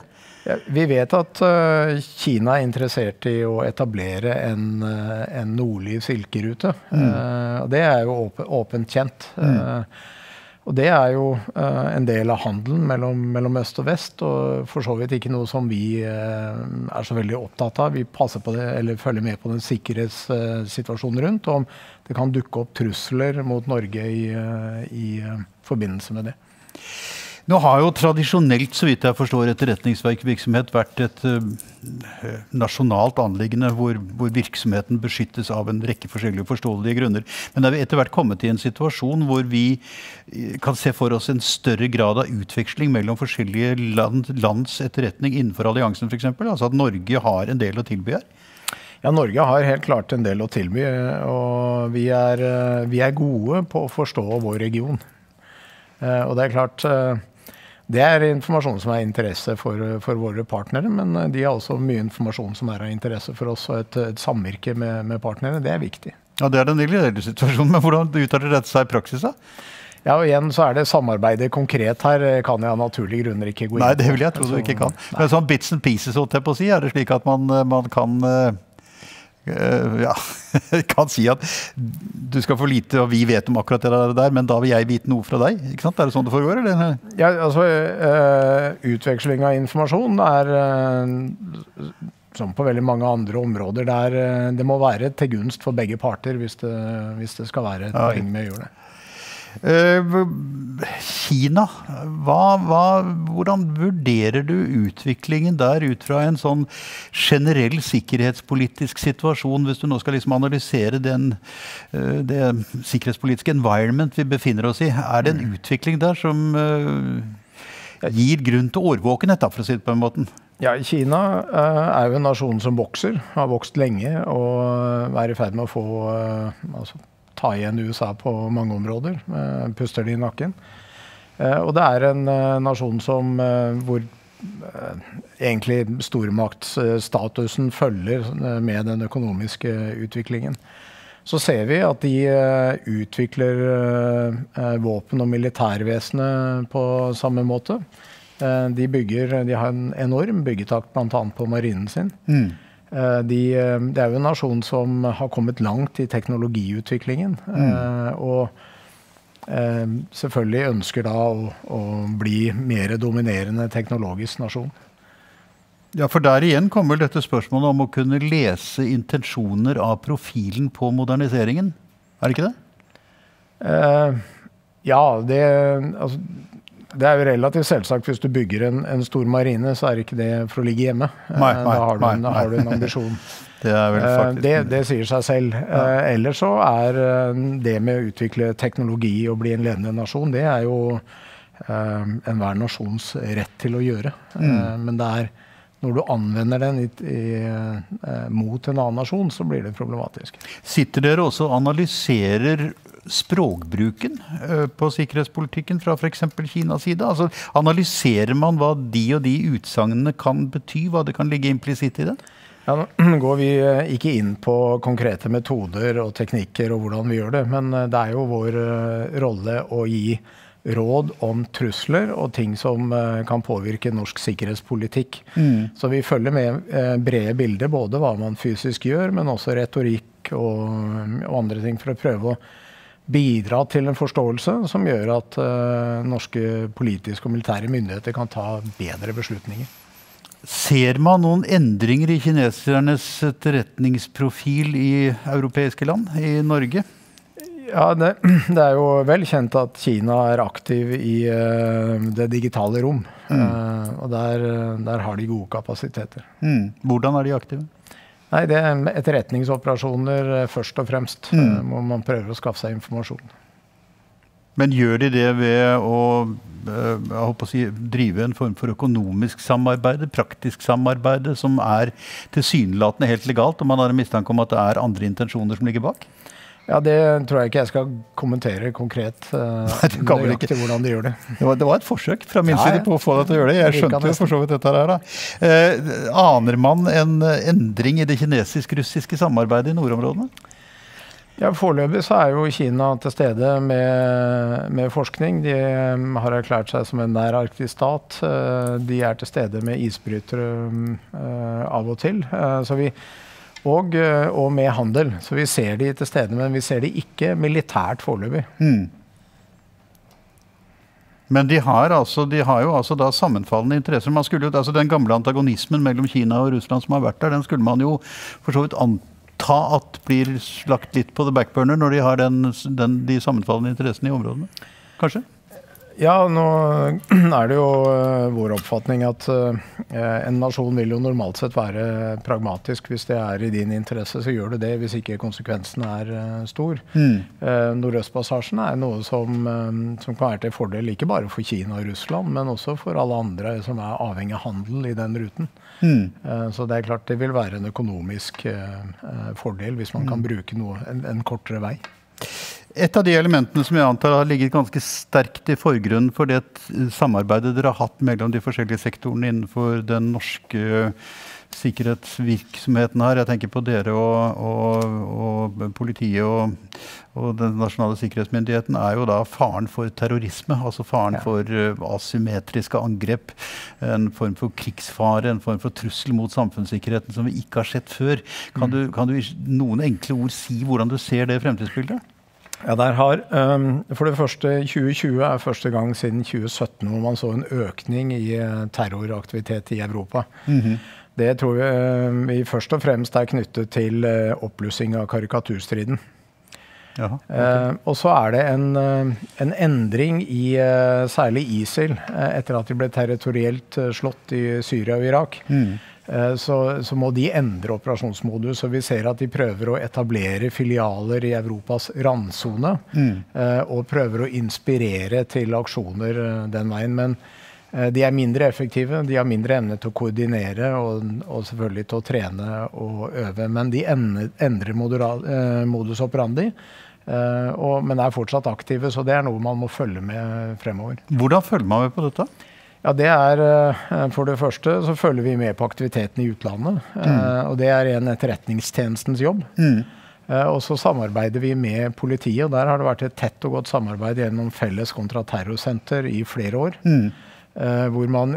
Vi vet at uh, Kina er interessert i å etablere en, uh, en nordlig silkerute. Mm. Det er jo åpen, åpent kjent. Mm. og det er jo en del av handelen mellom, mellom, øst og vest, og for så vidt ikke noe som vi er så veldig opptatt av. Vi passer på det, eller følger med på den sikkerhetssituasjonen rundt, og om det kan dukke opp trusler mot Norge i, i forbindelse med det. Nå har jo tradisjonelt, så vidt jeg forstår, etterretningsvirksomhet vært et uh, nasjonalt anliggende hvor, hvor, virksomheten beskyttes av en rekke forskjellige forståelige grunner. Men det er vi etter hvert kommet i en situasjon hvor vi eh, kan se for oss en større grad av utveksling mellom forskjellige land, lands etterretning innenfor alliansen f.eks. Altså at Norge har en del å tilby her. Ja, Norge har helt klart en del å tilby. Og vi er, vi er gode på å forstå vår region. Og det er klart det er informasjon som er interesse for, for, våre partnere, men eh, de har også mye informasjon som er av interesse for oss. Og et, et samvirke med, med, partnere, det er viktig. Ja, Det er den ideelle situasjonen, men hvordan uttaler dette seg i praksis? da? Ja, og igjen så er det samarbeidet konkret her, kan jeg av naturlige grunner ikke gå inn på. Nei, det vil jeg tro du ikke kan. Men sånn bits and pieces, holdt jeg på å si, er det slik at man, man kan ja, kan si at du skal få lite, og vi vet om akkurat det der, men da vil jeg vite noe fra deg. ikke sant? Er det sånn det foregår? eller? Ja, altså uh, Utveksling av informasjon er uh, som på veldig mange andre områder der det må være til gunst for begge parter hvis det, hvis det skal være et ja, poeng med å gjøre det. Eh, Kina, hva, hva, hvordan vurderer du utviklingen der ut fra en sånn generell sikkerhetspolitisk situasjon, hvis du nå skal liksom analysere den, eh, det sikkerhetspolitiske environment vi befinner oss i? Er det en mm. utvikling der som eh, gir grunn til årvåkenhet, for å si det på en måte? Ja, Kina er jo en nasjon som vokser, har vokst lenge og er i ferd med å få altså, ta igjen USA på mange områder. Eh, puster de i nakken. Eh, og det er en eh, nasjon som hvor egentlig stormaktsstatusen følger med den økonomiske utviklingen. Så ser vi at de utvikler våpen- og militærvesenet på samme måte. De, bygger, de har en enorm byggetakt bl.a. på marinen sin. Mm. Eh, de, eh, det er jo en nasjon som har kommet langt i teknologiutviklingen. Mm. Eh, og selvfølgelig ønsker da å, å, bli mer dominerende teknologisk nasjon. Ja, for der igjen kommer dette spørsmålet om å kunne lese intensjoner av profilen på moderniseringen. Er det ikke det? Eh, ja, det altså, det er jo relativt selvsagt. Hvis du bygger en, en, stor marine, så er ikke det for å ligge hjemme. Nei, nei, da, har du, en, da har du en ambisjon. det, faktisk, det, det, sier seg selv. Ja. Eh, ellers så er eh, det med å utvikle teknologi og bli en ledende nasjon, det er jo enhver nasjons rett til å gjøre. Mm. Men det er når du anvender den i, i, mot en annen nasjon, så blir det problematisk. Sitter dere også og analyserer språkbruken eh, på sikkerhetspolitikken fra f.eks. Kinas side? Altså, analyserer man hva de og de utsagnene kan bety, hva det kan ligge implisitt i det? Ja, nå går vi eh, ikke inn på konkrete metoder og teknikker og hvordan vi gjør det, men eh, det er jo vår rolle å gi råd om trusler og ting som kan påvirke norsk sikkerhetspolitikk. Mm. Så vi følger med brede bilder, både hva man fysisk gjør, men også retorikk og, og andre ting, for å prøve å bidra til en forståelse som gjør at uh, norske politiske og militære myndigheter kan ta bedre beslutninger. Ser man noen endringer i kinesernes etterretningsprofil i europeiske land, i Norge? Ja, det, det, er jo vel kjent at Kina er aktiv i uh, det digitale rom. Mm. Uh, og der, der, har de gode kapasiteter. Mm. Hvordan er de aktive? Nei, Det er etterretningsoperasjoner først og fremst. Mm. Uh, hvor man prøver å skaffe seg informasjon. Men gjør de det ved å, å si, drive en form for økonomisk samarbeid, praktisk samarbeid, som er tilsynelatende helt legalt, og man har en mistanke om at det er andre intensjoner som ligger bak? Ja, Det tror jeg ikke jeg skal kommentere konkret. Uh, Nei, nøyaktig hvordan de gjør det. Det var, det var, et forsøk fra min ja, side på å få deg til å gjøre det. Jeg skjønte jo for så vidt dette her. da. Uh, aner man en endring i det kinesisk-russiske samarbeidet i nordområdene? Ja, Foreløpig så er jo Kina til stede med, med, forskning. De um, har erklært seg som en nær arktisk stat. Uh, de er til stede med isbrytere av og til. Så vi og, eh, og, med handel. Så vi ser de til stede, men vi ser de ikke militært foreløpig. Mm. Men de har, altså, de har, jo altså da sammenfallende interesser. Skulle altså Den gamle antagonismen mellom Kina og Russland som har vært der, den skulle man jo for så vidt anta at blir lagt litt på the backburner når de har den, den, de sammenfallende interessene i områdene? Kanskje? Ja, nå er det jo eh, vår oppfatning at eh, en nasjon vil jo normalt sett være pragmatisk. Hvis det er i din interesse, så gjør du det, hvis ikke konsekvensen er eh, stor. Mm. Nordøstpassasjen er noe som, som, kan være til fordel ikke bare for Kina og Russland, men også for alle andre som er avhengig av handel i den ruten. Mm. Så det er klart det vil være en økonomisk fordel hvis man kan mm. bruke noe, en, en kortere vei. Et av de elementene som jeg antar har ligget ganske sterkt i forgrunnen for det samarbeidet dere har hatt mellom de forskjellige sektorene innenfor den norske sikkerhetsvirksomheten her. Jeg tenker på dere og, og, og politiet og, og, den nasjonale sikkerhetsmyndigheten, er jo da faren for terrorisme. Altså faren ja. for uh, asymmetriske angrep. En form for krigsfare, en form for trussel mot samfunnssikkerheten som vi ikke har sett før. Kan, mm. du, kan du i noen enkle ord si hvordan du ser det fremtidsbildet? Ja, der har, um, For det første, 2020 er første gang siden 2017 hvor man så en økning i uh, terroraktivitet i Europa. Mm -hmm. Det tror vi, uh, vi, først og fremst er knyttet til uh, oppblussing av karikaturstriden. Jaha, okay. og så er det en, en endring i særlig ISIL, etter at de ble territorielt slått i Syria og Irak. Mm. Eh, så, så, må de endre operasjonsmodus. og Vi ser at de prøver å etablere filialer i Europas randsone. Mm. Eh, og prøver å inspirere til aksjoner eh, den veien. Men de er mindre effektive. De har mindre evne til å koordinere og, og selvfølgelig til å trene og øve. Men de endrer modus operandi. Og, men er fortsatt aktive, så det er noe man må følge med fremover. Hvordan følger man med på dette? Ja, det er eh, For det første så følger vi med på aktiviteten i utlandet. Eh, mm. Og det er en etterretningstjenestens jobb. Mm. Eh, og så samarbeider vi med politiet, og der har det vært et tett og godt samarbeid gjennom Felles kontraterrorsenter i flere år. Mm. Hvor man,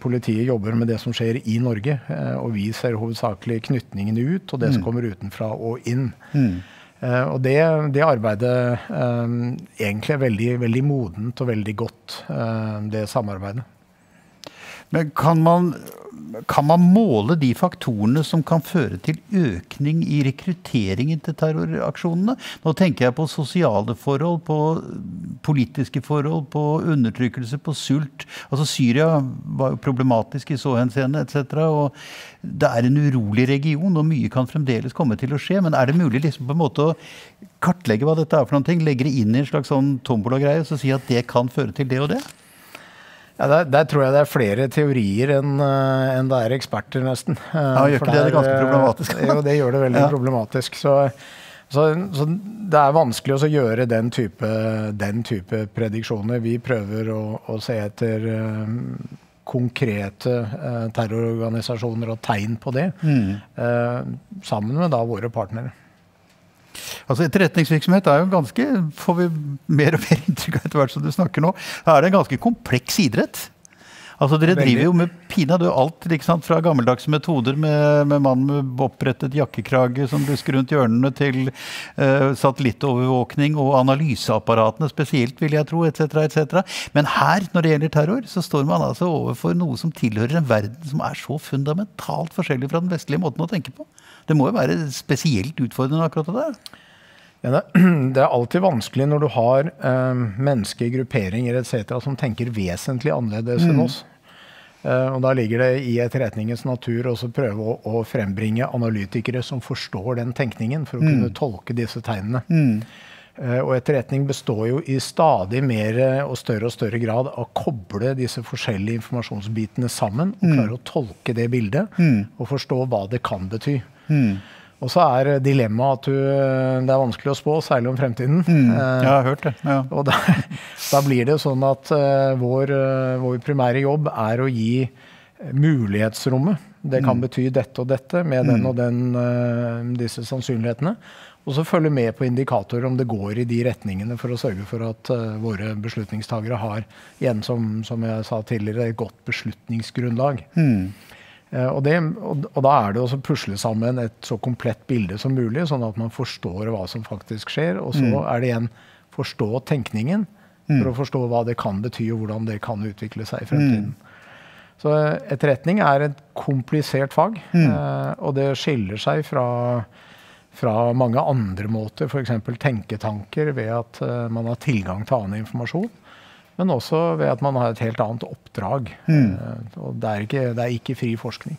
politiet jobber med det som skjer i Norge, og vi ser hovedsakelig knytningene ut og det som mm. kommer utenfra og inn. Uh, og det, det arbeidet um, egentlig er veldig, veldig modent og veldig godt, uh, det samarbeidet. Men kan man kan man måle de faktorene som kan føre til økning i rekrutteringen til terroraksjonene? Nå tenker jeg på sosiale forhold, på politiske forhold, på undertrykkelse, på sult. Altså Syria var jo problematisk i så henseende etc. Og det er en urolig region, og mye kan fremdeles komme til å skje. Men er det mulig liksom på en måte å kartlegge hva dette er for noe? Legge det inn i en slags sånn tombola-greie og si at det kan føre til det og det? Ja, der, der, tror jeg det er flere teorier enn uh, en det er eksperter, nesten. Uh, ja, Gjør ikke det det ganske problematisk? jo, det gjør det veldig ja. problematisk. Så, så, så, det er vanskelig å gjøre den type, den type prediksjoner. Vi prøver å, å se etter konkrete terrororganisasjoner og tegn på det, mm. sammen med da våre partnere. Altså Etterretningsvirksomhet er jo ganske, får vi mer og mer inntrykk av etter hvert som du snakker nå, Da er det en ganske kompleks idrett. Altså Dere driver jo med pinadø alt ikke sant, fra gammeldagse metoder med, med mann med opprettet jakkekrage som lusker rundt hjørnene, til uh, satellittovervåkning og analyseapparatene spesielt, vil jeg tro, etc. etc. Men her, når det gjelder terror, så står man altså overfor noe som tilhører en verden som er så fundamentalt forskjellig fra den vestlige måten å tenke på. Det må jo være spesielt utfordrende akkurat det der? Det er alltid vanskelig når du har eh, mennesker, grupperinger etc. som tenker vesentlig annerledes mm. enn oss. Eh, og Da ligger det i etterretningens natur å prøve å, å, frembringe analytikere som forstår den tenkningen, for å mm. kunne tolke disse tegnene. Mm. Eh, og etterretning består jo i stadig mer og større og større grad av å koble disse forskjellige informasjonsbitene sammen og mm. klare å tolke det bildet mm. og forstå hva det kan bety. Mm. Og så er dilemmaet at du, det er vanskelig å spå, særlig om fremtiden. Mm, jeg har hørt det. Ja. Og da, da, blir det sånn at uh, vår, vår, primære jobb er å gi mulighetsrommet. Det kan mm. bety dette og dette med den mm. og den, disse sannsynlighetene. Og så følge med på indikatorer om det går i de retningene for å sørge for at våre beslutningstagere har, igjen som, som jeg sa tidligere, et godt beslutningsgrunnlag. Mm. Eh, og, det, og, da er det å pusle sammen et så komplett bilde som mulig, sånn at man forstår hva som faktisk skjer. Og så mm. er det igjen forstå tenkningen mm. for å forstå hva det kan bety, og hvordan det kan utvikle seg i fremtiden. Mm. Så eh, etterretning er et komplisert fag, mm. eh, og det skiller seg fra, fra mange andre måter, f.eks. tenketanker ved at man har tilgang til annen informasjon. Men også ved at man har et helt annet oppdrag. Mm. Eh, og det er, ikke, det er, ikke, fri forskning.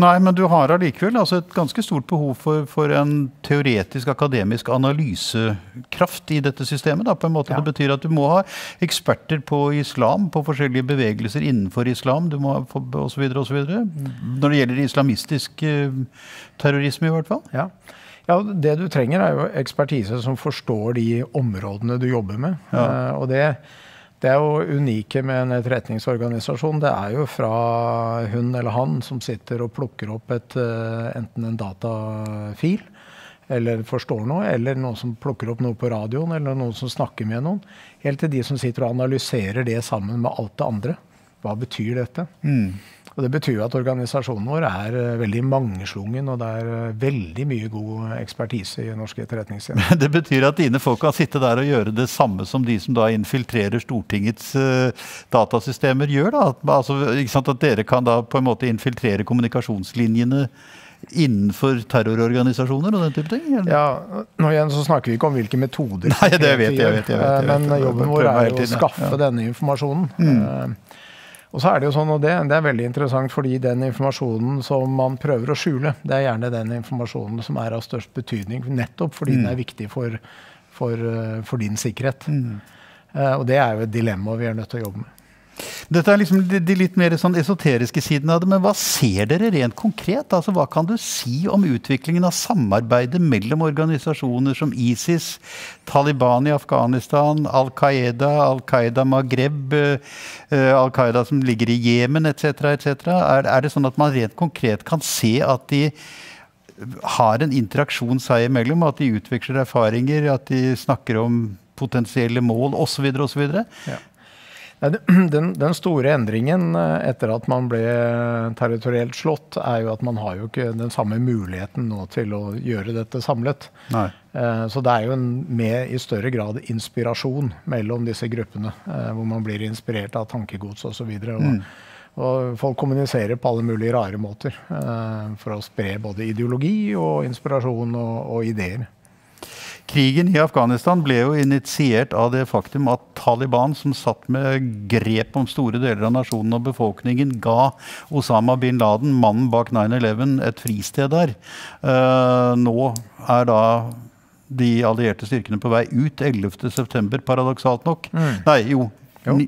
Nei, men du har allikevel altså et ganske stort behov for, for, en teoretisk, akademisk analysekraft i dette systemet. Da, på en måte. Ja. Det betyr at du må ha eksperter på islam, på forskjellige bevegelser innenfor islam du må ha så videre, Når det gjelder islamistisk uh, terrorisme, i hvert fall. Ja. Ja, Det du trenger, er jo ekspertise som forstår de områdene du jobber med. Ja. Uh, og det det er jo unike med en etterretningsorganisasjon. Det er jo fra hun eller han som sitter og plukker opp et, eh, enten en datafil eller forstår noe, eller noen som plukker opp noe på radioen, eller noen som snakker med noen, helt til de som sitter og analyserer det sammen med alt det andre. Hva betyr dette? Mm. Og Det betyr jo at organisasjonen vår er eh, veldig mangeslungen, og det er eh, veldig mye god ekspertise i norsk etterretningstjeneste. Det betyr at dine folk kan sitte der og gjøre det samme som de som da infiltrerer Stortingets uh, datasystemer gjør? da? Altså, at dere kan da på en måte infiltrere kommunikasjonslinjene innenfor terrororganisasjoner og den type ting? Eller? Ja, nå igjen så snakker vi ikke om hvilke metoder. Nei, det vet jeg. jeg, vet, jeg, vet, jeg vet. Men jobben vår er jo å skaffe ja. denne informasjonen. Mm. Og så er det jo sånn, og det, det, er veldig interessant fordi den informasjonen som man prøver å skjule, det er gjerne den informasjonen som er av størst betydning, nettopp fordi mm. den er viktig for, for, eh, for din sikkerhet. Mm. Uh, og det er jo et dilemma vi er nødt til å jobbe med. Dette er liksom de, litt mer sånn esoteriske sidene av det, men hva ser dere rent konkret? Altså, hva kan du si om utviklingen av samarbeidet mellom organisasjoner som ISIS, Taliban i Afghanistan, Al Qaida, Al Qaida Maghreb, uh, Al Qaida som ligger i Jemen etc. etc. Er det sånn at man rent konkret kan se at de har en interaksjon seg imellom, at de utveksler erfaringer, at de snakker om potensielle mål osv. osv. Ja. Den, den, store endringen eh, etter at man ble territorielt slått, er jo at man har jo ikke den samme muligheten nå til å gjøre dette samlet. Nei. Eh, så det er jo en, med i større grad inspirasjon mellom disse gruppene. Eh, hvor man blir inspirert av tankegods osv. Og, mm. og folk kommuniserer på alle mulige rare måter for å spre både ideologi og inspirasjon og, og ideer. Krigen i Afghanistan ble jo initiert av det faktum at Taliban, som satt med grep om store deler av nasjonen og befolkningen, ga Osama bin Laden, mannen bak 9-11, et fristed der. Uh, nå er da de allierte styrkene på vei ut 11.9., paradoksalt nok. Mm. Nei, jo. jo.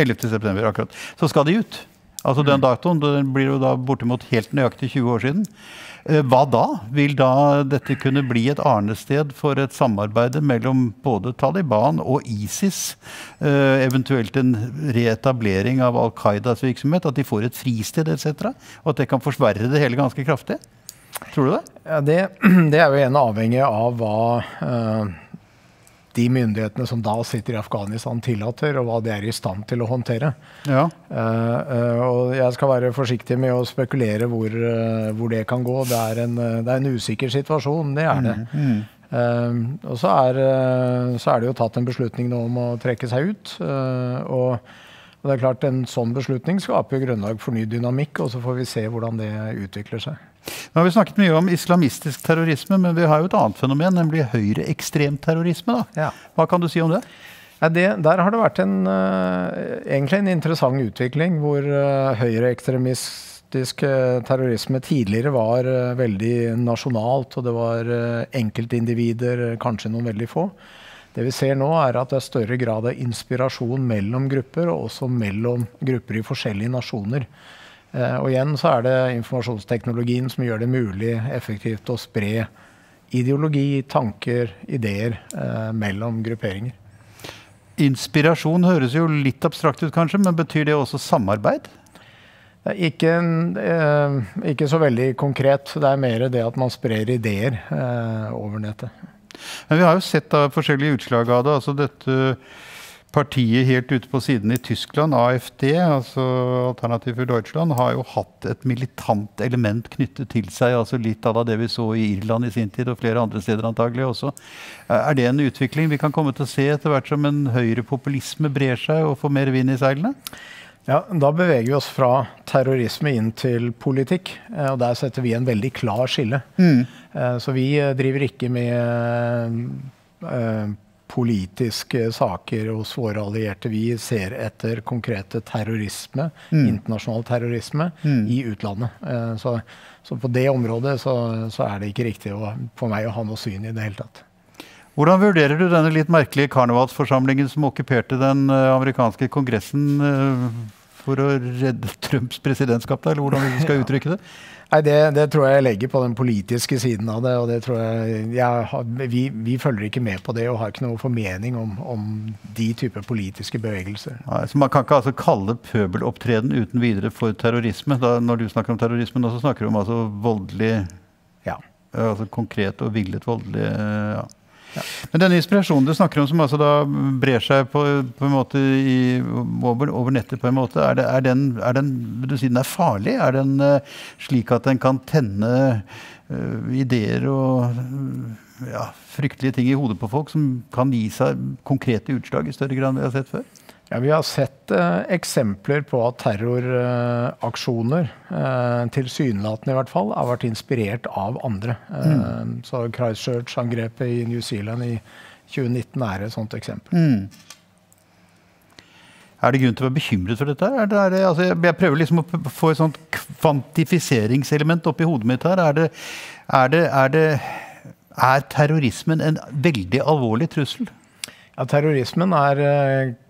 11.9., akkurat. Så skal de ut. Altså Den mm. datoen den blir jo da bortimot helt nøyaktig 20 år siden. Eh, hva da? Vil da dette kunne bli et arnested for et samarbeid mellom både Taliban og ISIS? Eh, eventuelt en reetablering av Al Qaidas virksomhet? At de får et fristed etc.? Og at det kan forsverre det hele ganske kraftig? Tror du det? Ja, det, det er jo en avhengig av hva uh, de myndighetene som da sitter i Afghanistan, tillater, og hva de er i stand til å håndtere. Ja. Uh, uh, og jeg skal være forsiktig med å spekulere hvor, uh, hvor det kan gå. Det er, en, det er, en, usikker situasjon, det er det. Mm, mm. og så er, så er, det jo tatt en beslutning nå om å trekke seg ut. og og det er klart En sånn beslutning skaper grunnlag for ny dynamikk, og så får vi se hvordan det utvikler seg. Nå har vi snakket mye om islamistisk terrorisme, men vi har jo et annet fenomen, nemlig høyreekstremterrorisme. Ja. Hva kan du si om det? Ja, det, der har det vært en, uh, egentlig en interessant utvikling hvor uh, høyreekstremistisk uh, terrorisme tidligere var veldig nasjonalt, og det var enkeltindivider, kanskje noen veldig få. Det vi ser nå, er at det er større grad av inspirasjon mellom grupper, og også mellom grupper i forskjellige nasjoner. Og igjen så er det informasjonsteknologien som gjør det mulig effektivt å spre ideologi, tanker, ideer mellom grupperinger. Inspirasjon høres jo litt abstrakt ut, kanskje, men betyr det også samarbeid? Ikke, eh, ikke, så veldig konkret. Det er mer det at man sprer ideer eh, over nettet. Men Vi har jo sett da, forskjellige utslag av det. altså dette partiet helt ute på siden i Tyskland, AFD, altså Alternativ for Deutschland, har jo hatt et militant element knyttet til seg. altså Litt av det vi så i Irland i sin tid, og flere andre steder antagelig også. Er det en utvikling vi kan komme til å se etter hvert som en høyrepopulisme brer seg og får mer vind i seilene? Ja, Da beveger vi oss fra terrorisme inn til politikk. Eh, og Der setter vi en veldig klar skille. Mm. Eh, så vi eh, driver ikke med politiske saker hos våre allierte. Vi ser etter konkrete terrorisme, mm. internasjonal terrorisme, mm. i utlandet. Eh, så, så, på det området så, så, er det ikke riktig å, for meg å ha noe syn i det hele tatt. Hvordan vurderer du denne litt merkelige karnevalsforsamlingen som okkuperte den uh, amerikanske kongressen uh, for å redde Trumps presidentskap, eller hvordan vi skal uttrykke det? Nei, det, det, tror jeg jeg legger på den politiske siden av det. og det tror jeg, jeg har, vi, vi, følger ikke med på det og har ikke noe formening om, om de typer politiske bevegelser. Nei, så Man kan ikke altså kalle pøbelopptreden uten videre for terrorisme? Da, når du snakker om terrorisme, så snakker du om altså voldelig ja. altså Konkret og villet voldelig ja. Ja. Men denne inspirasjonen du snakker om, som altså da brer seg på, på en måte i, over, over, nettet, på en måte, er, det, er, den, er den, vil du si den er farlig? Er den uh, slik at den kan tenne uh, ideer og ja, fryktelige ting i hodet på folk som kan gi seg konkrete utslag i større grad enn vi har sett før? Ja, Vi har sett eh, eksempler på at terroraksjoner, eh, tilsynelatende i hvert fall, har vært inspirert av andre. Eh, mm. Så Christchurch-angrepet i New Zealand i 2019 er et sånt eksempel. Mm. Er det grunn til å være bekymret for dette? Er det, er det, altså, jeg prøver liksom å få et sånt kvantifiseringselement oppi hodet mitt her. Er, det, er, det, er terrorismen en veldig alvorlig trussel? Ja, Terrorismen er,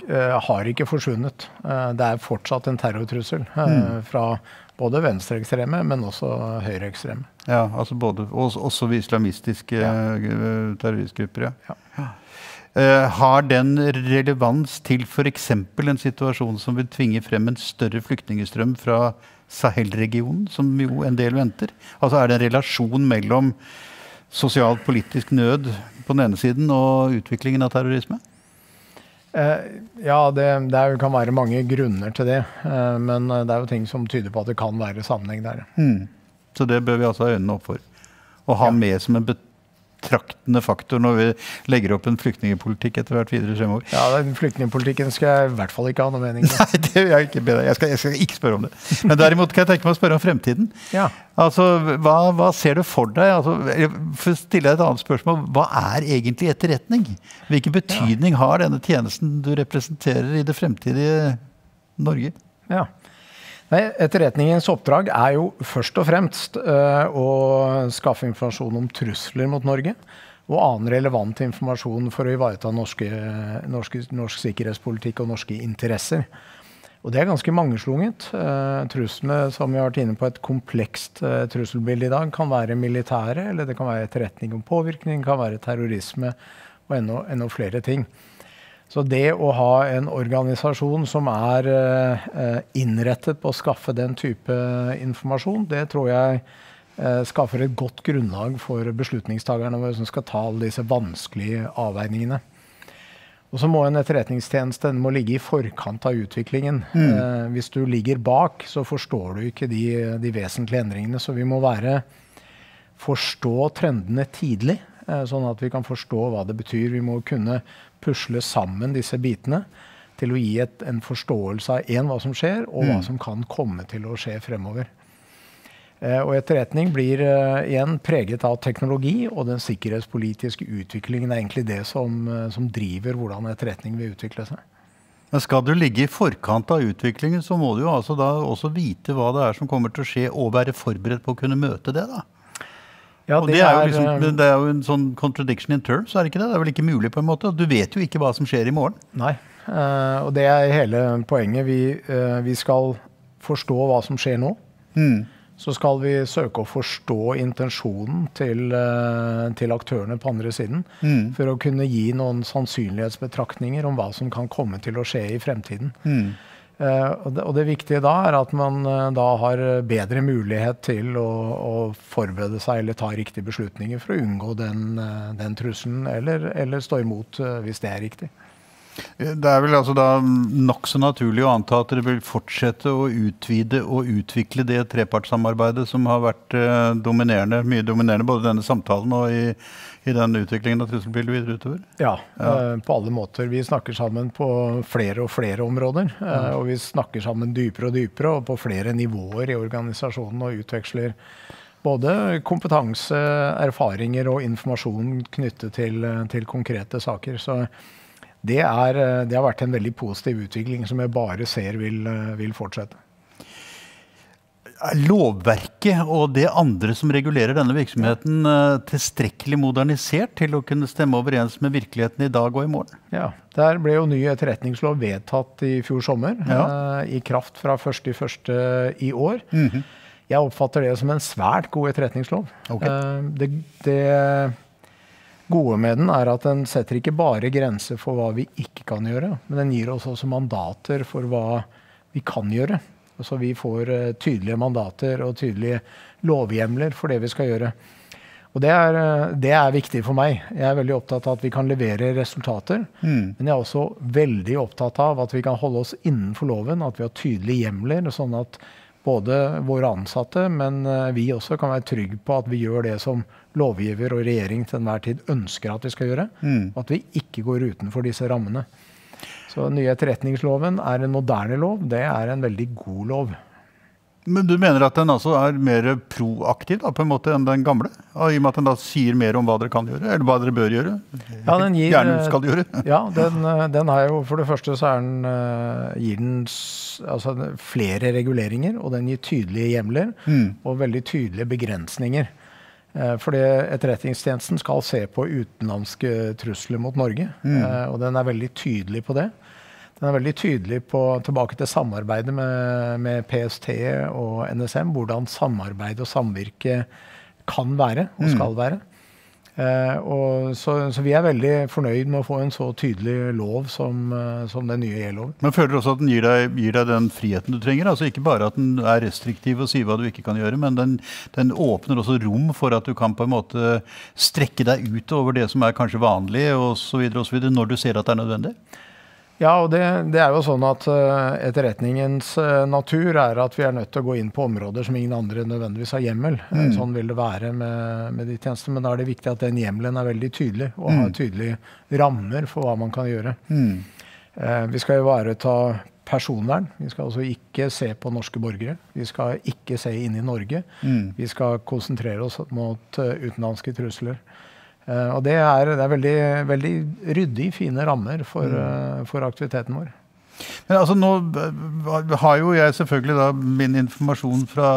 uh, har ikke forsvunnet. Uh, det er fortsatt en terrortrussel mm. fra både venstreekstreme, men også høyreekstreme. Ja, altså både, også, ved islamistiske ja. terroristgrupper. ja. ja. har den relevans til f.eks. en situasjon som vil tvinge frem en større flyktningstrøm fra Sahel-regionen, som jo en del venter? Altså Er det en relasjon mellom sosialt-politisk nød på den ene siden og utviklingen av terrorisme? Eh, ja, det, det, kan være mange grunner til det. Eh, men det er jo ting som tyder på at det kan være sammenheng der. Mm. Så det bør vi altså ha øynene opp for. Å ha ja. med som en bet betraktende faktor når vi legger opp en flyktningpolitikk etter hvert videre fremover. Ja, den Flyktningpolitikken skal jeg i hvert fall ikke ha noe mening. Nei, det vil jeg ikke be deg. Jeg skal, jeg skal, ikke spørre om det. Men derimot kan jeg tenke meg å spørre om fremtiden. Ja. Altså, hva, hva, ser du for deg? Altså, for å stille deg et annet spørsmål. Hva er egentlig etterretning? Hvilken betydning ja. har denne tjenesten du representerer i det fremtidige Norge? Ja. Nei, Etterretningens oppdrag er jo først og fremst uh, å skaffe informasjon om trusler mot Norge. Og annen relevant informasjon for å ivareta norske, norske, norsk sikkerhetspolitikk og norske interesser. Og det er ganske mangeslunget. Uh, truslene som vi har vært inne på, et komplekst uh, trusselbilde i dag, kan være militære, eller det kan være etterretning om påvirkning, kan være terrorisme og enda, enda flere ting. Så det å ha en organisasjon som er eh, innrettet på å skaffe den type informasjon, det tror jeg eh, skaffer et godt grunnlag for beslutningstakerne som skal ta alle disse vanskelige avveiningene. Og så må en etterretningstjeneste må ligge i forkant av utviklingen. Mm. Eh, hvis du ligger bak, så forstår du ikke de, de, vesentlige endringene. Så vi må være forstå trendene tidlig, sånn at vi kan forstå hva det betyr. Vi må kunne pusle sammen disse bitene til å gi et, en forståelse av en, hva som skjer, og hva mm. som kan komme til å skje fremover. Eh, og etterretning blir eh, igjen preget av teknologi, og den sikkerhetspolitiske utviklingen er egentlig det som, uh, som driver hvordan etterretning vil utvikle seg. Men Skal du ligge i forkant av utviklingen, så må du jo altså da også vite hva det er som kommer til å skje, og være forberedt på å kunne møte det. da. Ja, det, det, er jo liksom, det, er jo en sånn contradiction in terms, er det ikke det? Det er vel ikke mulig, på en måte? Du vet jo ikke hva som skjer i morgen. Nei, uh, og det er hele poenget. Vi, uh, vi, skal forstå hva som skjer nå. Mm så skal vi søke å forstå intensjonen til, uh, til aktørene på andre siden. Mm. For å kunne gi noen sannsynlighetsbetraktninger om hva som kan komme til å skje i fremtiden. Mm. Uh, og, det, og, det, viktige da er at man uh, da har bedre mulighet til å, å, forberede seg eller ta riktige beslutninger for å unngå den, uh, den trusselen, eller, eller, stå imot hvis det er riktig. Det er vel altså da nokså naturlig å anta at dere vil fortsette å utvide og utvikle det trepartssamarbeidet som har vært eh, dominerende, mye dominerende både i denne samtalen og i, i den utviklingen av trusselbildet videre utover? Ja, ja. Uh, på alle måter. Vi snakker sammen på flere og flere områder. Mm. og vi snakker sammen dypere og dypere og på flere nivåer i organisasjonen og utveksler både kompetanse, erfaringer og informasjon knyttet til, til konkrete saker. Så det, er, eh, det, har vært en veldig positiv utvikling som jeg bare ser vil, eh, vil fortsette. Er lovverket og det andre som regulerer denne virksomheten, eh, tilstrekkelig modernisert til å kunne stemme overens med virkeligheten i dag og i morgen? Ja. Der ble jo ny etterretningslov vedtatt i fjor sommer. Ja. I kraft fra 1.1. i år. Mm -hmm. Jeg oppfatter det som en svært god etterretningslov. Okay. Det, det gode med den er at den setter ikke bare grenser for hva vi ikke kan gjøre, men den gir oss også mandater for hva vi kan gjøre. Altså Vi får uh, tydelige mandater og tydelige lovhjemler for det vi skal gjøre. Og det er, uh, det er, viktig for meg. Jeg er veldig opptatt av at vi kan levere resultater. Mm. Men jeg er også veldig opptatt av at vi kan holde oss innenfor loven, at vi har tydelige hjemler. sånn at både våre ansatte, men uh, vi også kan være trygge på at vi gjør det som lovgiver og regjering til enhver tid ønsker at vi skal gjøre. Mm. At vi ikke går utenfor disse rammene. Så den nye etterretningsloven er en moderne lov. Det er en veldig god lov. Men du mener at den altså er mer proaktiv da, på en måte enn den gamle? I og med at den da sier mer om hva dere kan gjøre, eller hva dere bør gjøre? Ja, den gir, Gjerne skal gjøre. ja, den, den har jo for det første så den, uh, gir den altså, flere reguleringer, og den gir tydelige hjemler mm. og veldig tydelige begrensninger. Eh, fordi Etterretningstjenesten skal se på utenlandske trusler mot Norge. Mm. Eh, og den er veldig tydelig på det. Den er veldig tydelig på tilbake til samarbeidet med, med PST og NSM. Hvordan samarbeid og samvirke kan være og mm. skal være. Uh, så, så, vi er veldig fornøyd med å få en så tydelig lov som, uh, som den nye E-loven. Men føler du også at den gir deg, gir deg, den friheten du trenger? Altså Ikke bare at den er restriktiv og sier hva du ikke kan gjøre, men den, den, åpner også rom for at du kan på en måte strekke deg ut over det som er kanskje vanlig, osv. når du ser at det er nødvendig? Ja, og det, det, er jo sånn at uh, etterretningens uh, natur er at vi er nødt til å gå inn på områder som ingen andre nødvendigvis har hjemmel. Mm. Uh, sånn vil det være med, med de tjenestene. Men da er det viktig at den hjemmelen er veldig tydelig, og mm. har tydelige rammer for hva man kan gjøre. Mm. vi skal ivareta personvern. Vi skal altså ikke se på norske borgere. Vi skal ikke se inn i Norge. Mm. Vi skal konsentrere oss mot utenlandske trusler. Uh, og det er, det er veldig, veldig, ryddig, fine rammer for, uh, for, aktiviteten vår. Men altså nå eh, har jo jeg selvfølgelig da min informasjon fra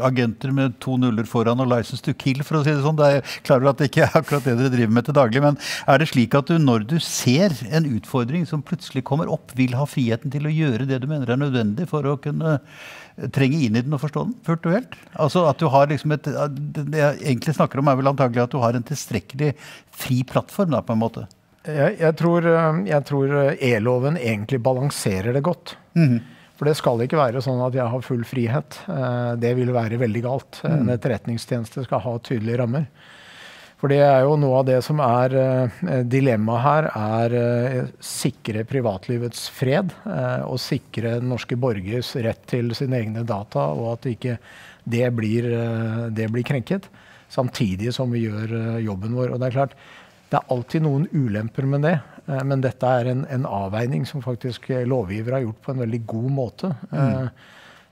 agenter med to nuller foran og 'license to kill', for å si det sånn. Det er klar at det ikke er akkurat det dere driver med til daglig. Men er det slik at du når du ser en utfordring som plutselig kommer opp, vil ha friheten til å gjøre det du mener er nødvendig for å kunne trenge inn i den og forstå den fullt og helt? Altså at du har liksom et, Det jeg egentlig snakker om, er vel antagelig at du har en tilstrekkelig fri plattform, da, på en måte? Jeg, jeg tror, jeg tror E-loven egentlig balanserer det godt. Mm -hmm. For det skal ikke være sånn at jeg har full frihet. Eh, det vil være veldig galt. En mm. etterretningstjeneste skal ha tydelige rammer. For det er jo noe av det som er eh, dilemmaet her, er eh, sikre privatlivets fred. Eh, og sikre norske borgers rett til sine egne data, og at ikke det blir, eh, det blir krenket. Samtidig som vi gjør eh, jobben vår. Og det er klart, det er alltid noen ulemper med det. Eh, men dette er en, en, avveining som faktisk lovgiver har gjort på en veldig god måte. Mm.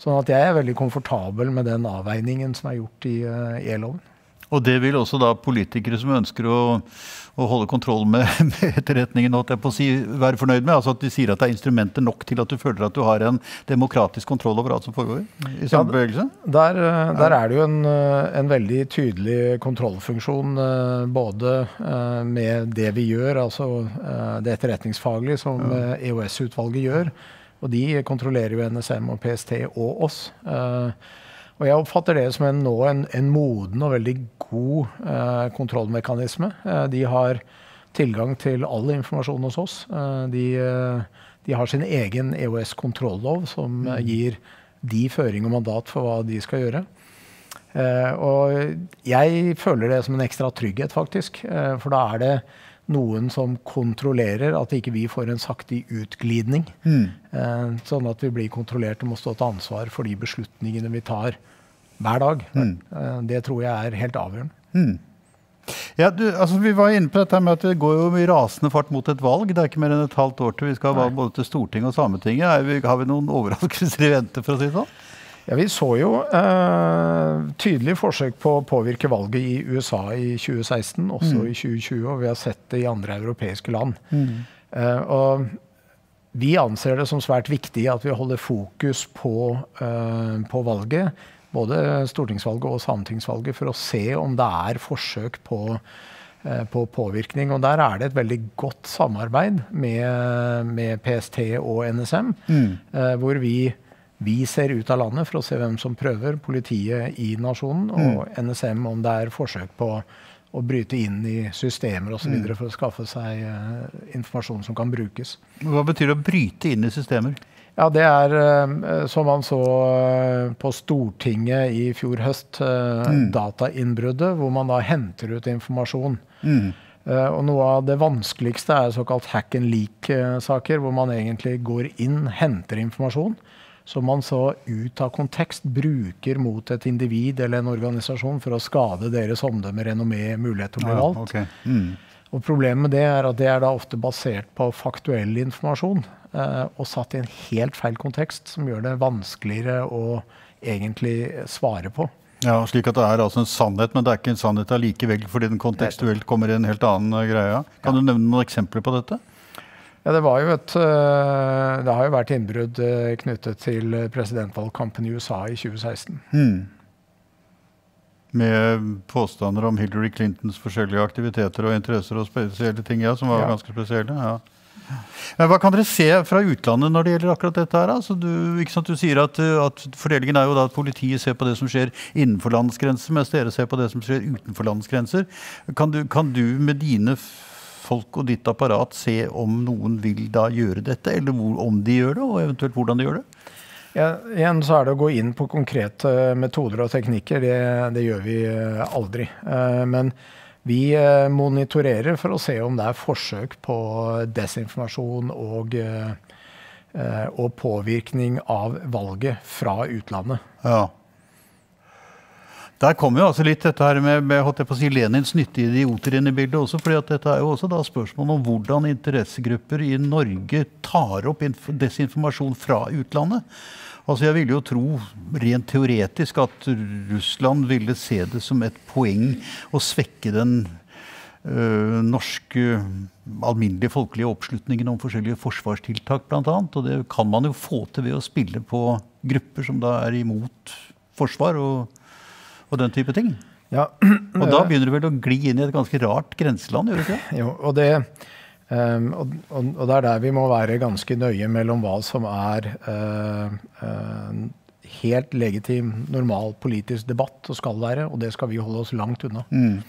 Sånn at jeg er veldig komfortabel med den avveiningen som er gjort i E-loven. Og det vil også da politikere som ønsker å, å holde kontroll med, med etterretningen, si, være fornøyd med? Altså at de sier at det er instrumenter nok til at du føler at du har en demokratisk kontroll over alt som foregår i samme ja. Der, eh, der, er det jo en, eh, en, veldig tydelig kontrollfunksjon både med det vi gjør, altså det etterretningsfaglige som. EOS-utvalget gjør. Og de kontrollerer jo NSM og PST og oss. Uh, og jeg oppfatter det som en, nå en, en moden og veldig god eh, kontrollmekanisme. Eh, de har tilgang til all informasjon hos oss. De, de, har sin egen EOS-kontrollov som mm. gir de føring og mandat for hva de skal gjøre. og jeg føler det som en ekstra trygghet, faktisk. for da er det noen som kontrollerer at ikke vi får en saktig utglidning. Mm. Eh, sånn at vi blir kontrollert og må stå til ansvar for de beslutningene vi tar hver dag. Mm. Eh, det tror jeg er helt avgjørende. Mm. Ja, du, altså Vi var inne på dette med at det går jo i rasende fart mot et valg. Det er ikke mer enn et halvt år til vi skal ha valg både til Stortinget og Sametinget. Har vi noen overraskelser i vente, for å si det sånn? Ja, Vi så jo eh, tydelige forsøk på å påvirke valget i USA i 2016, også mm. i 2020, og vi har sett det i andre europeiske land. Mm. Eh, og vi anser det som svært viktig at vi holder fokus på, eh, på valget. Både stortingsvalget og sametingsvalget, for å se om det er forsøk på, eh, på påvirkning. Og der er det et veldig godt samarbeid med, med PST og NSM, mm. Eh, hvor vi vi ser ut av landet for å se hvem som prøver. Politiet i nasjonen og mm. NSM om det er forsøk på å bryte inn i systemer osv. Mm. for å skaffe seg uh, informasjon som kan brukes. Hva betyr det å bryte inn i systemer? Ja, Det er uh, som man så uh, på Stortinget i fjor høst, mm. datainnbruddet, hvor man da henter ut informasjon. Mm. og Noe av det vanskeligste er såkalt hack and leak-saker, hvor man egentlig går inn, henter informasjon som man så ut av kontekst bruker mot et individ eller en organisasjon for å skade deres omdømme, renommé, mulighet til å bli valgt. Ja, okay. mm. Og Problemet med det er at det er da ofte basert på faktuell informasjon eh, og satt i en helt feil kontekst, som gjør det vanskeligere å egentlig svare på. Ja, slik at det er altså en sannhet, men det er ikke en sannhet allikevel, fordi den kontekstuelt kommer i en helt annen greie. Kan du nevne noen eksempler på dette? Ja, det, var jo et, eh, det har jo vært innbrudd eh, knyttet til presidentvalgkampen i USA i 2016. Hmm. Med påstander om Hillary Clintons forskjellige aktiviteter og interesser og spesielle ting, ja, som var ja. ganske spesielle. ja. Men Hva kan dere se fra utlandet når det gjelder akkurat dette? her? Altså, du, du, sier at, at, Fordelingen er jo da at politiet ser på det som skjer innenfor landsgrenser, mens dere ser på det som skjer utenfor landsgrenser. Kan du, kan du med dine folk og ditt apparat se om noen vil da gjøre dette, eller hvor, om de gjør det, og eventuelt hvordan de gjør det? Ja, igjen så er det å gå inn på konkrete metoder og teknikker. Det, det gjør vi eh, aldri. Eh, men vi eh, monitorerer for å se om det er forsøk på desinformasjon og, og påvirkning av valget fra utlandet. Ja. Der kommer jo altså litt dette her med, med si, Lenins nyttige idioter inn i bildet også. fordi dette er jo også da spørsmål om hvordan interessegrupper i Norge tar opp desinformasjon fra utlandet. Altså Jeg ville jo tro rent teoretisk at Russland ville se det som et poeng å svekke den øh, norske alminnelige folkelige oppslutningen om forskjellige forsvarstiltak bl.a. Og det kan man jo få til ved å spille på grupper som da er imot forsvar. og og den type ting. Ja. Og da begynner du vel å gli inn i et ganske rart grenseland? gjør du ikke? Jo, og det, um, og, og, det er der vi må være ganske nøye mellom hva som er uh, uh, helt legitim, normal politisk debatt og skal være, og det skal vi holde oss langt unna. Mm.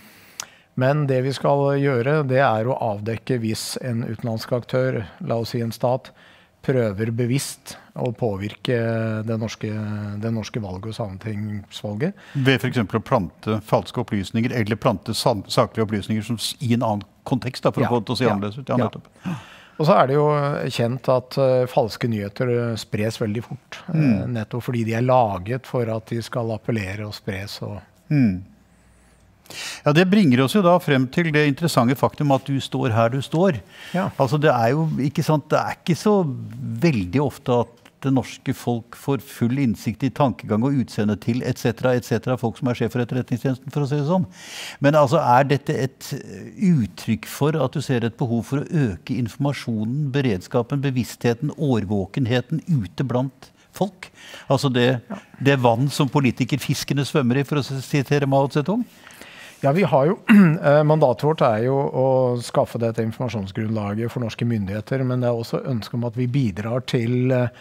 Men det vi skal gjøre, det er å avdekke hvis en utenlandsk aktør, la oss si en stat, prøver bevisst å påvirke det norske, det norske valget og sametingsvalget. Ved f.eks. å plante falske opplysninger eller plante saklige opplysninger som, i en annen kontekst? Da, for å få det til å se annerledes ut. Ja, ja. Og så er det jo kjent at uh, falske nyheter spres veldig fort. Mm. Uh, nettopp fordi de er laget for at de skal appellere og spres. Og mm. Ja, Det bringer oss jo da frem til det interessante faktum at du står her du står. Ja. Altså Det er jo ikke sant, det er ikke så veldig ofte at det norske folk får full innsikt i tankegang og utseende til etc., etc., folk som er sjef for Etterretningstjenesten, for å si det sånn. Men altså, er dette et uttrykk for at du ser et behov for å øke informasjonen, beredskapen, bevisstheten, årvåkenheten ute blant folk? Altså det, det vann som politikerfiskene svømmer i, for å sitere Mao Zedong? Ja, vi har jo, eh, Mandatet vårt er jo å skaffe dette informasjonsgrunnlaget for norske myndigheter. Men det er også ønske om at vi bidrar til eh,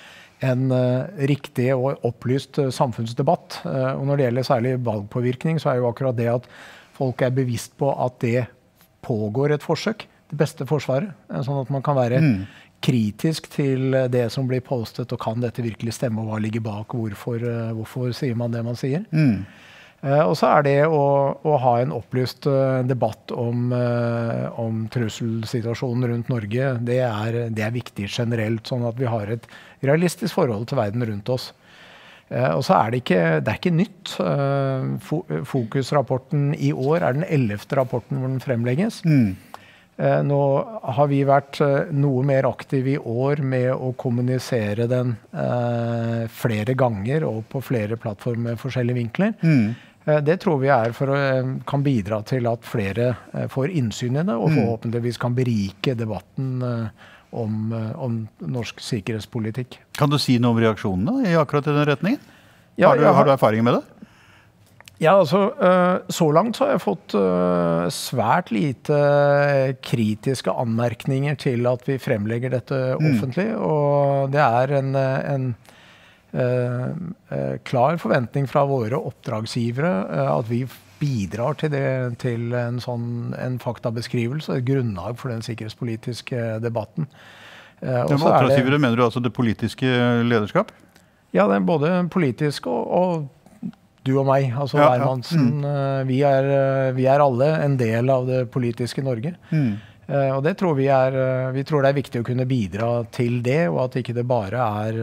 en eh, riktig og opplyst samfunnsdebatt. Og når det gjelder særlig valgpåvirkning, så er jo akkurat det at folk er bevisst på at det pågår et forsøk. Det beste forsvaret. Sånn at man kan være mm. kritisk til det som blir postet, og kan dette virkelig stemme, og hva ligger bak, hvorfor, hvorfor sier man det man sier. Mm. Eh, og så er det å, å ha en opplyst eh, debatt om, eh, om, trusselsituasjonen rundt Norge, det er, det er, viktig generelt. Sånn at vi har et realistisk forhold til verden rundt oss. Og så er det ikke, det er ikke nytt. Fokusrapporten i år er den ellevte rapporten hvor den fremlegges. Mm. Nå har vi vært noe mer aktive i år med å kommunisere den flere ganger og på flere plattformer med forskjellige vinkler. Mm. Eh, det tror vi er for å, eh, kan bidra til at flere eh, får innsyn i det, og mm. forhåpentligvis kan berike debatten om, om norsk sikkerhetspolitikk. Kan du si noe om reaksjonene i akkurat den retningen? Ja, har, du, har du erfaringer med det? Ja, altså Så langt så har jeg fått svært lite kritiske anmerkninger til at vi fremlegger dette mm. offentlig. Mm. Og det er en, en klar forventning fra våre oppdragsgivere eh, at vi bidrar til, det, til en sånn en faktabeskrivelse, et grunnlag for den sikkerhetspolitiske debatten. Ja, oppdragsgivere det, mener du altså det politiske lederskap? Ja, det er både politisk og, og du og meg, altså ja, Hermansen. Ja. Mm. Vi, er, vi, er, alle en del av det politiske Norge. Mm. Og det tror vi, er, vi tror det er viktig å kunne bidra til det, og at ikke det bare er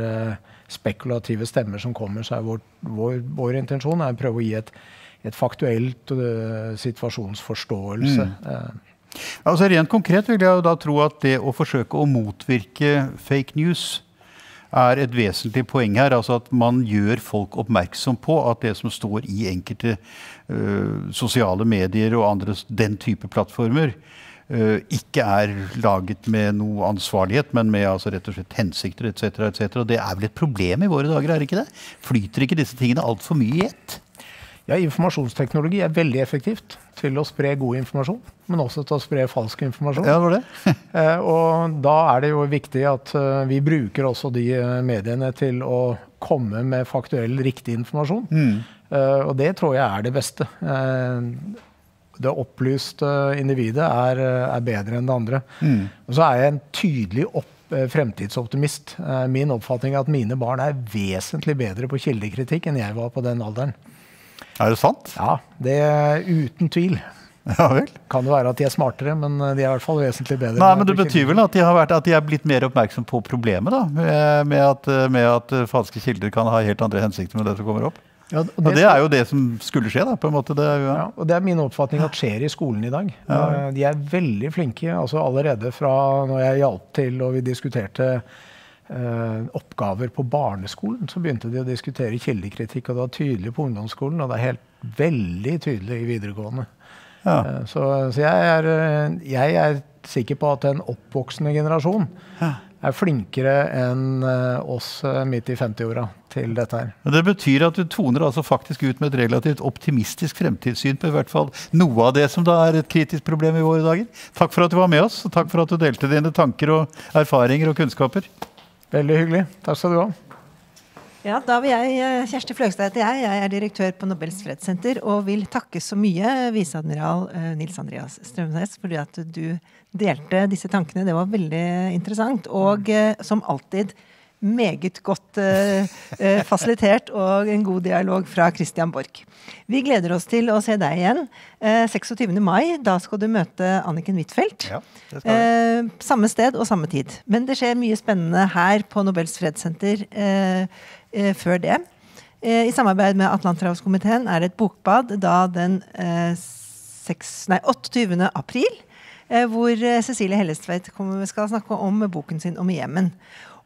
spekulative stemmer som kommer. Så er vår, vår, vår intensjon er å prøve å gi et, et faktuelt uh, situasjonsforståelse. Mm. Altså Rent konkret vil jeg da tro at det å forsøke å motvirke fake news er et vesentlig poeng her. altså At man gjør folk oppmerksom på at det som står i enkelte ø, sosiale medier og andre den type plattformer, ikke er laget med noe ansvarlighet, men med altså, rett og slett hensikter etc. etc. Og det er vel et problem i våre dager, er det ikke det? Flyter ikke disse tingene altfor mye i ett? Ja, informasjonsteknologi er veldig effektivt til å spre god informasjon, men også til å spre falsk informasjon. Ja, det var det. uh, og da er det jo viktig at uh, vi bruker også de mediene til å komme med faktuell riktig informasjon. Mm. og det tror jeg er det beste det opplyste individet er, er, bedre enn det andre. Mm. Og så er jeg en tydelig opp, eh, fremtidsoptimist. Eh, min oppfatning er at mine barn er vesentlig bedre på kildekritikk enn jeg var på den alderen. Er det sant? Ja, det er uten tvil. Ja vel? Kan det være at de er smartere, men de er i hvert fall vesentlig bedre. Nei, men Det betyr vel at de, har vært, at de er blitt mer oppmerksom på problemet, da? Med, med, at, med at falske kilder kan ha helt andre hensikter med det som kommer opp? Ja, og, det, og det, er jo det som skulle skje. da, på en måte. Det er, jo, ja. og det er min oppfatning at skjer i skolen i dag. Ja. Eh, de er veldig flinke. altså Allerede fra når jeg hjalp til og vi diskuterte eh, oppgaver på barneskolen, så begynte de å diskutere kildekritikk. Og det var tydelig på ungdomsskolen, og det er helt veldig tydelig i videregående. Ja. Eh, så, så jeg, er, eh, jeg, er, sikker på at en oppvoksende generasjon er flinkere enn eh, oss midt i 50-åra til dette her. Det betyr at du toner altså faktisk ut med et relativt optimistisk fremtidssyn på i hvert fall noe av det som da er et kritisk problem i våre dager. Takk for at du var med oss, og takk for at du delte dine tanker og erfaringer og kunnskaper. Veldig hyggelig. Takk skal du ha. Ja, da vil jeg, eh, Kjersti Fløgstad heter jeg. Jeg er direktør på Nobels fredssenter og vil takke så mye viseadmiral Nils Andreas Strømnes fordi at du delte disse tankene. Det var veldig interessant. Og eh, som alltid meget godt eh, eh, fasilitert og en god dialog fra Christian Borch. Vi gleder oss til å se deg igjen eh, 26. mai. Da skal du møte Anniken Huitfeldt. Ja, eh, samme sted og samme tid. Men det skjer mye spennende her på Nobels fredssenter eh, eh, før det. I samarbeid med Atlanterhavskomiteen er det et bokbad da den 6, nei, 28. april hvor Cecilie Hellestveit skal snakke om boken sin om Jemen.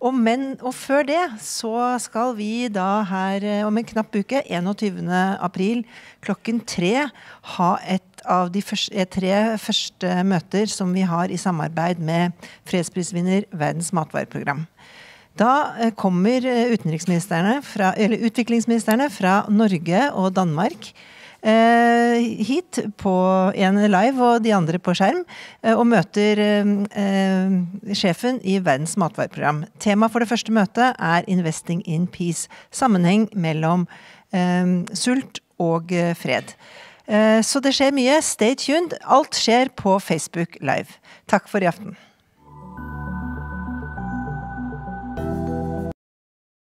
Og, men, og før det så skal vi da her om en knapp uke, 21. april klokken tre, ha et av de første, tre første møter som vi har i samarbeid med fredsprisvinner Verdens matvareprogram. Da eh, kommer eh, fra, utviklingsministerne fra Norge og Danmark eh, hit på en live og de andre på skjerm, eh, og møter eh, sjefen i Verdens matvareprogram. Tema for det første møtet er 'Investing in Peace'. Sammenheng mellom eh, sult og fred. Så det skjer mye. Stay tuned. Alt skjer på Facebook Live. Takk for i aften.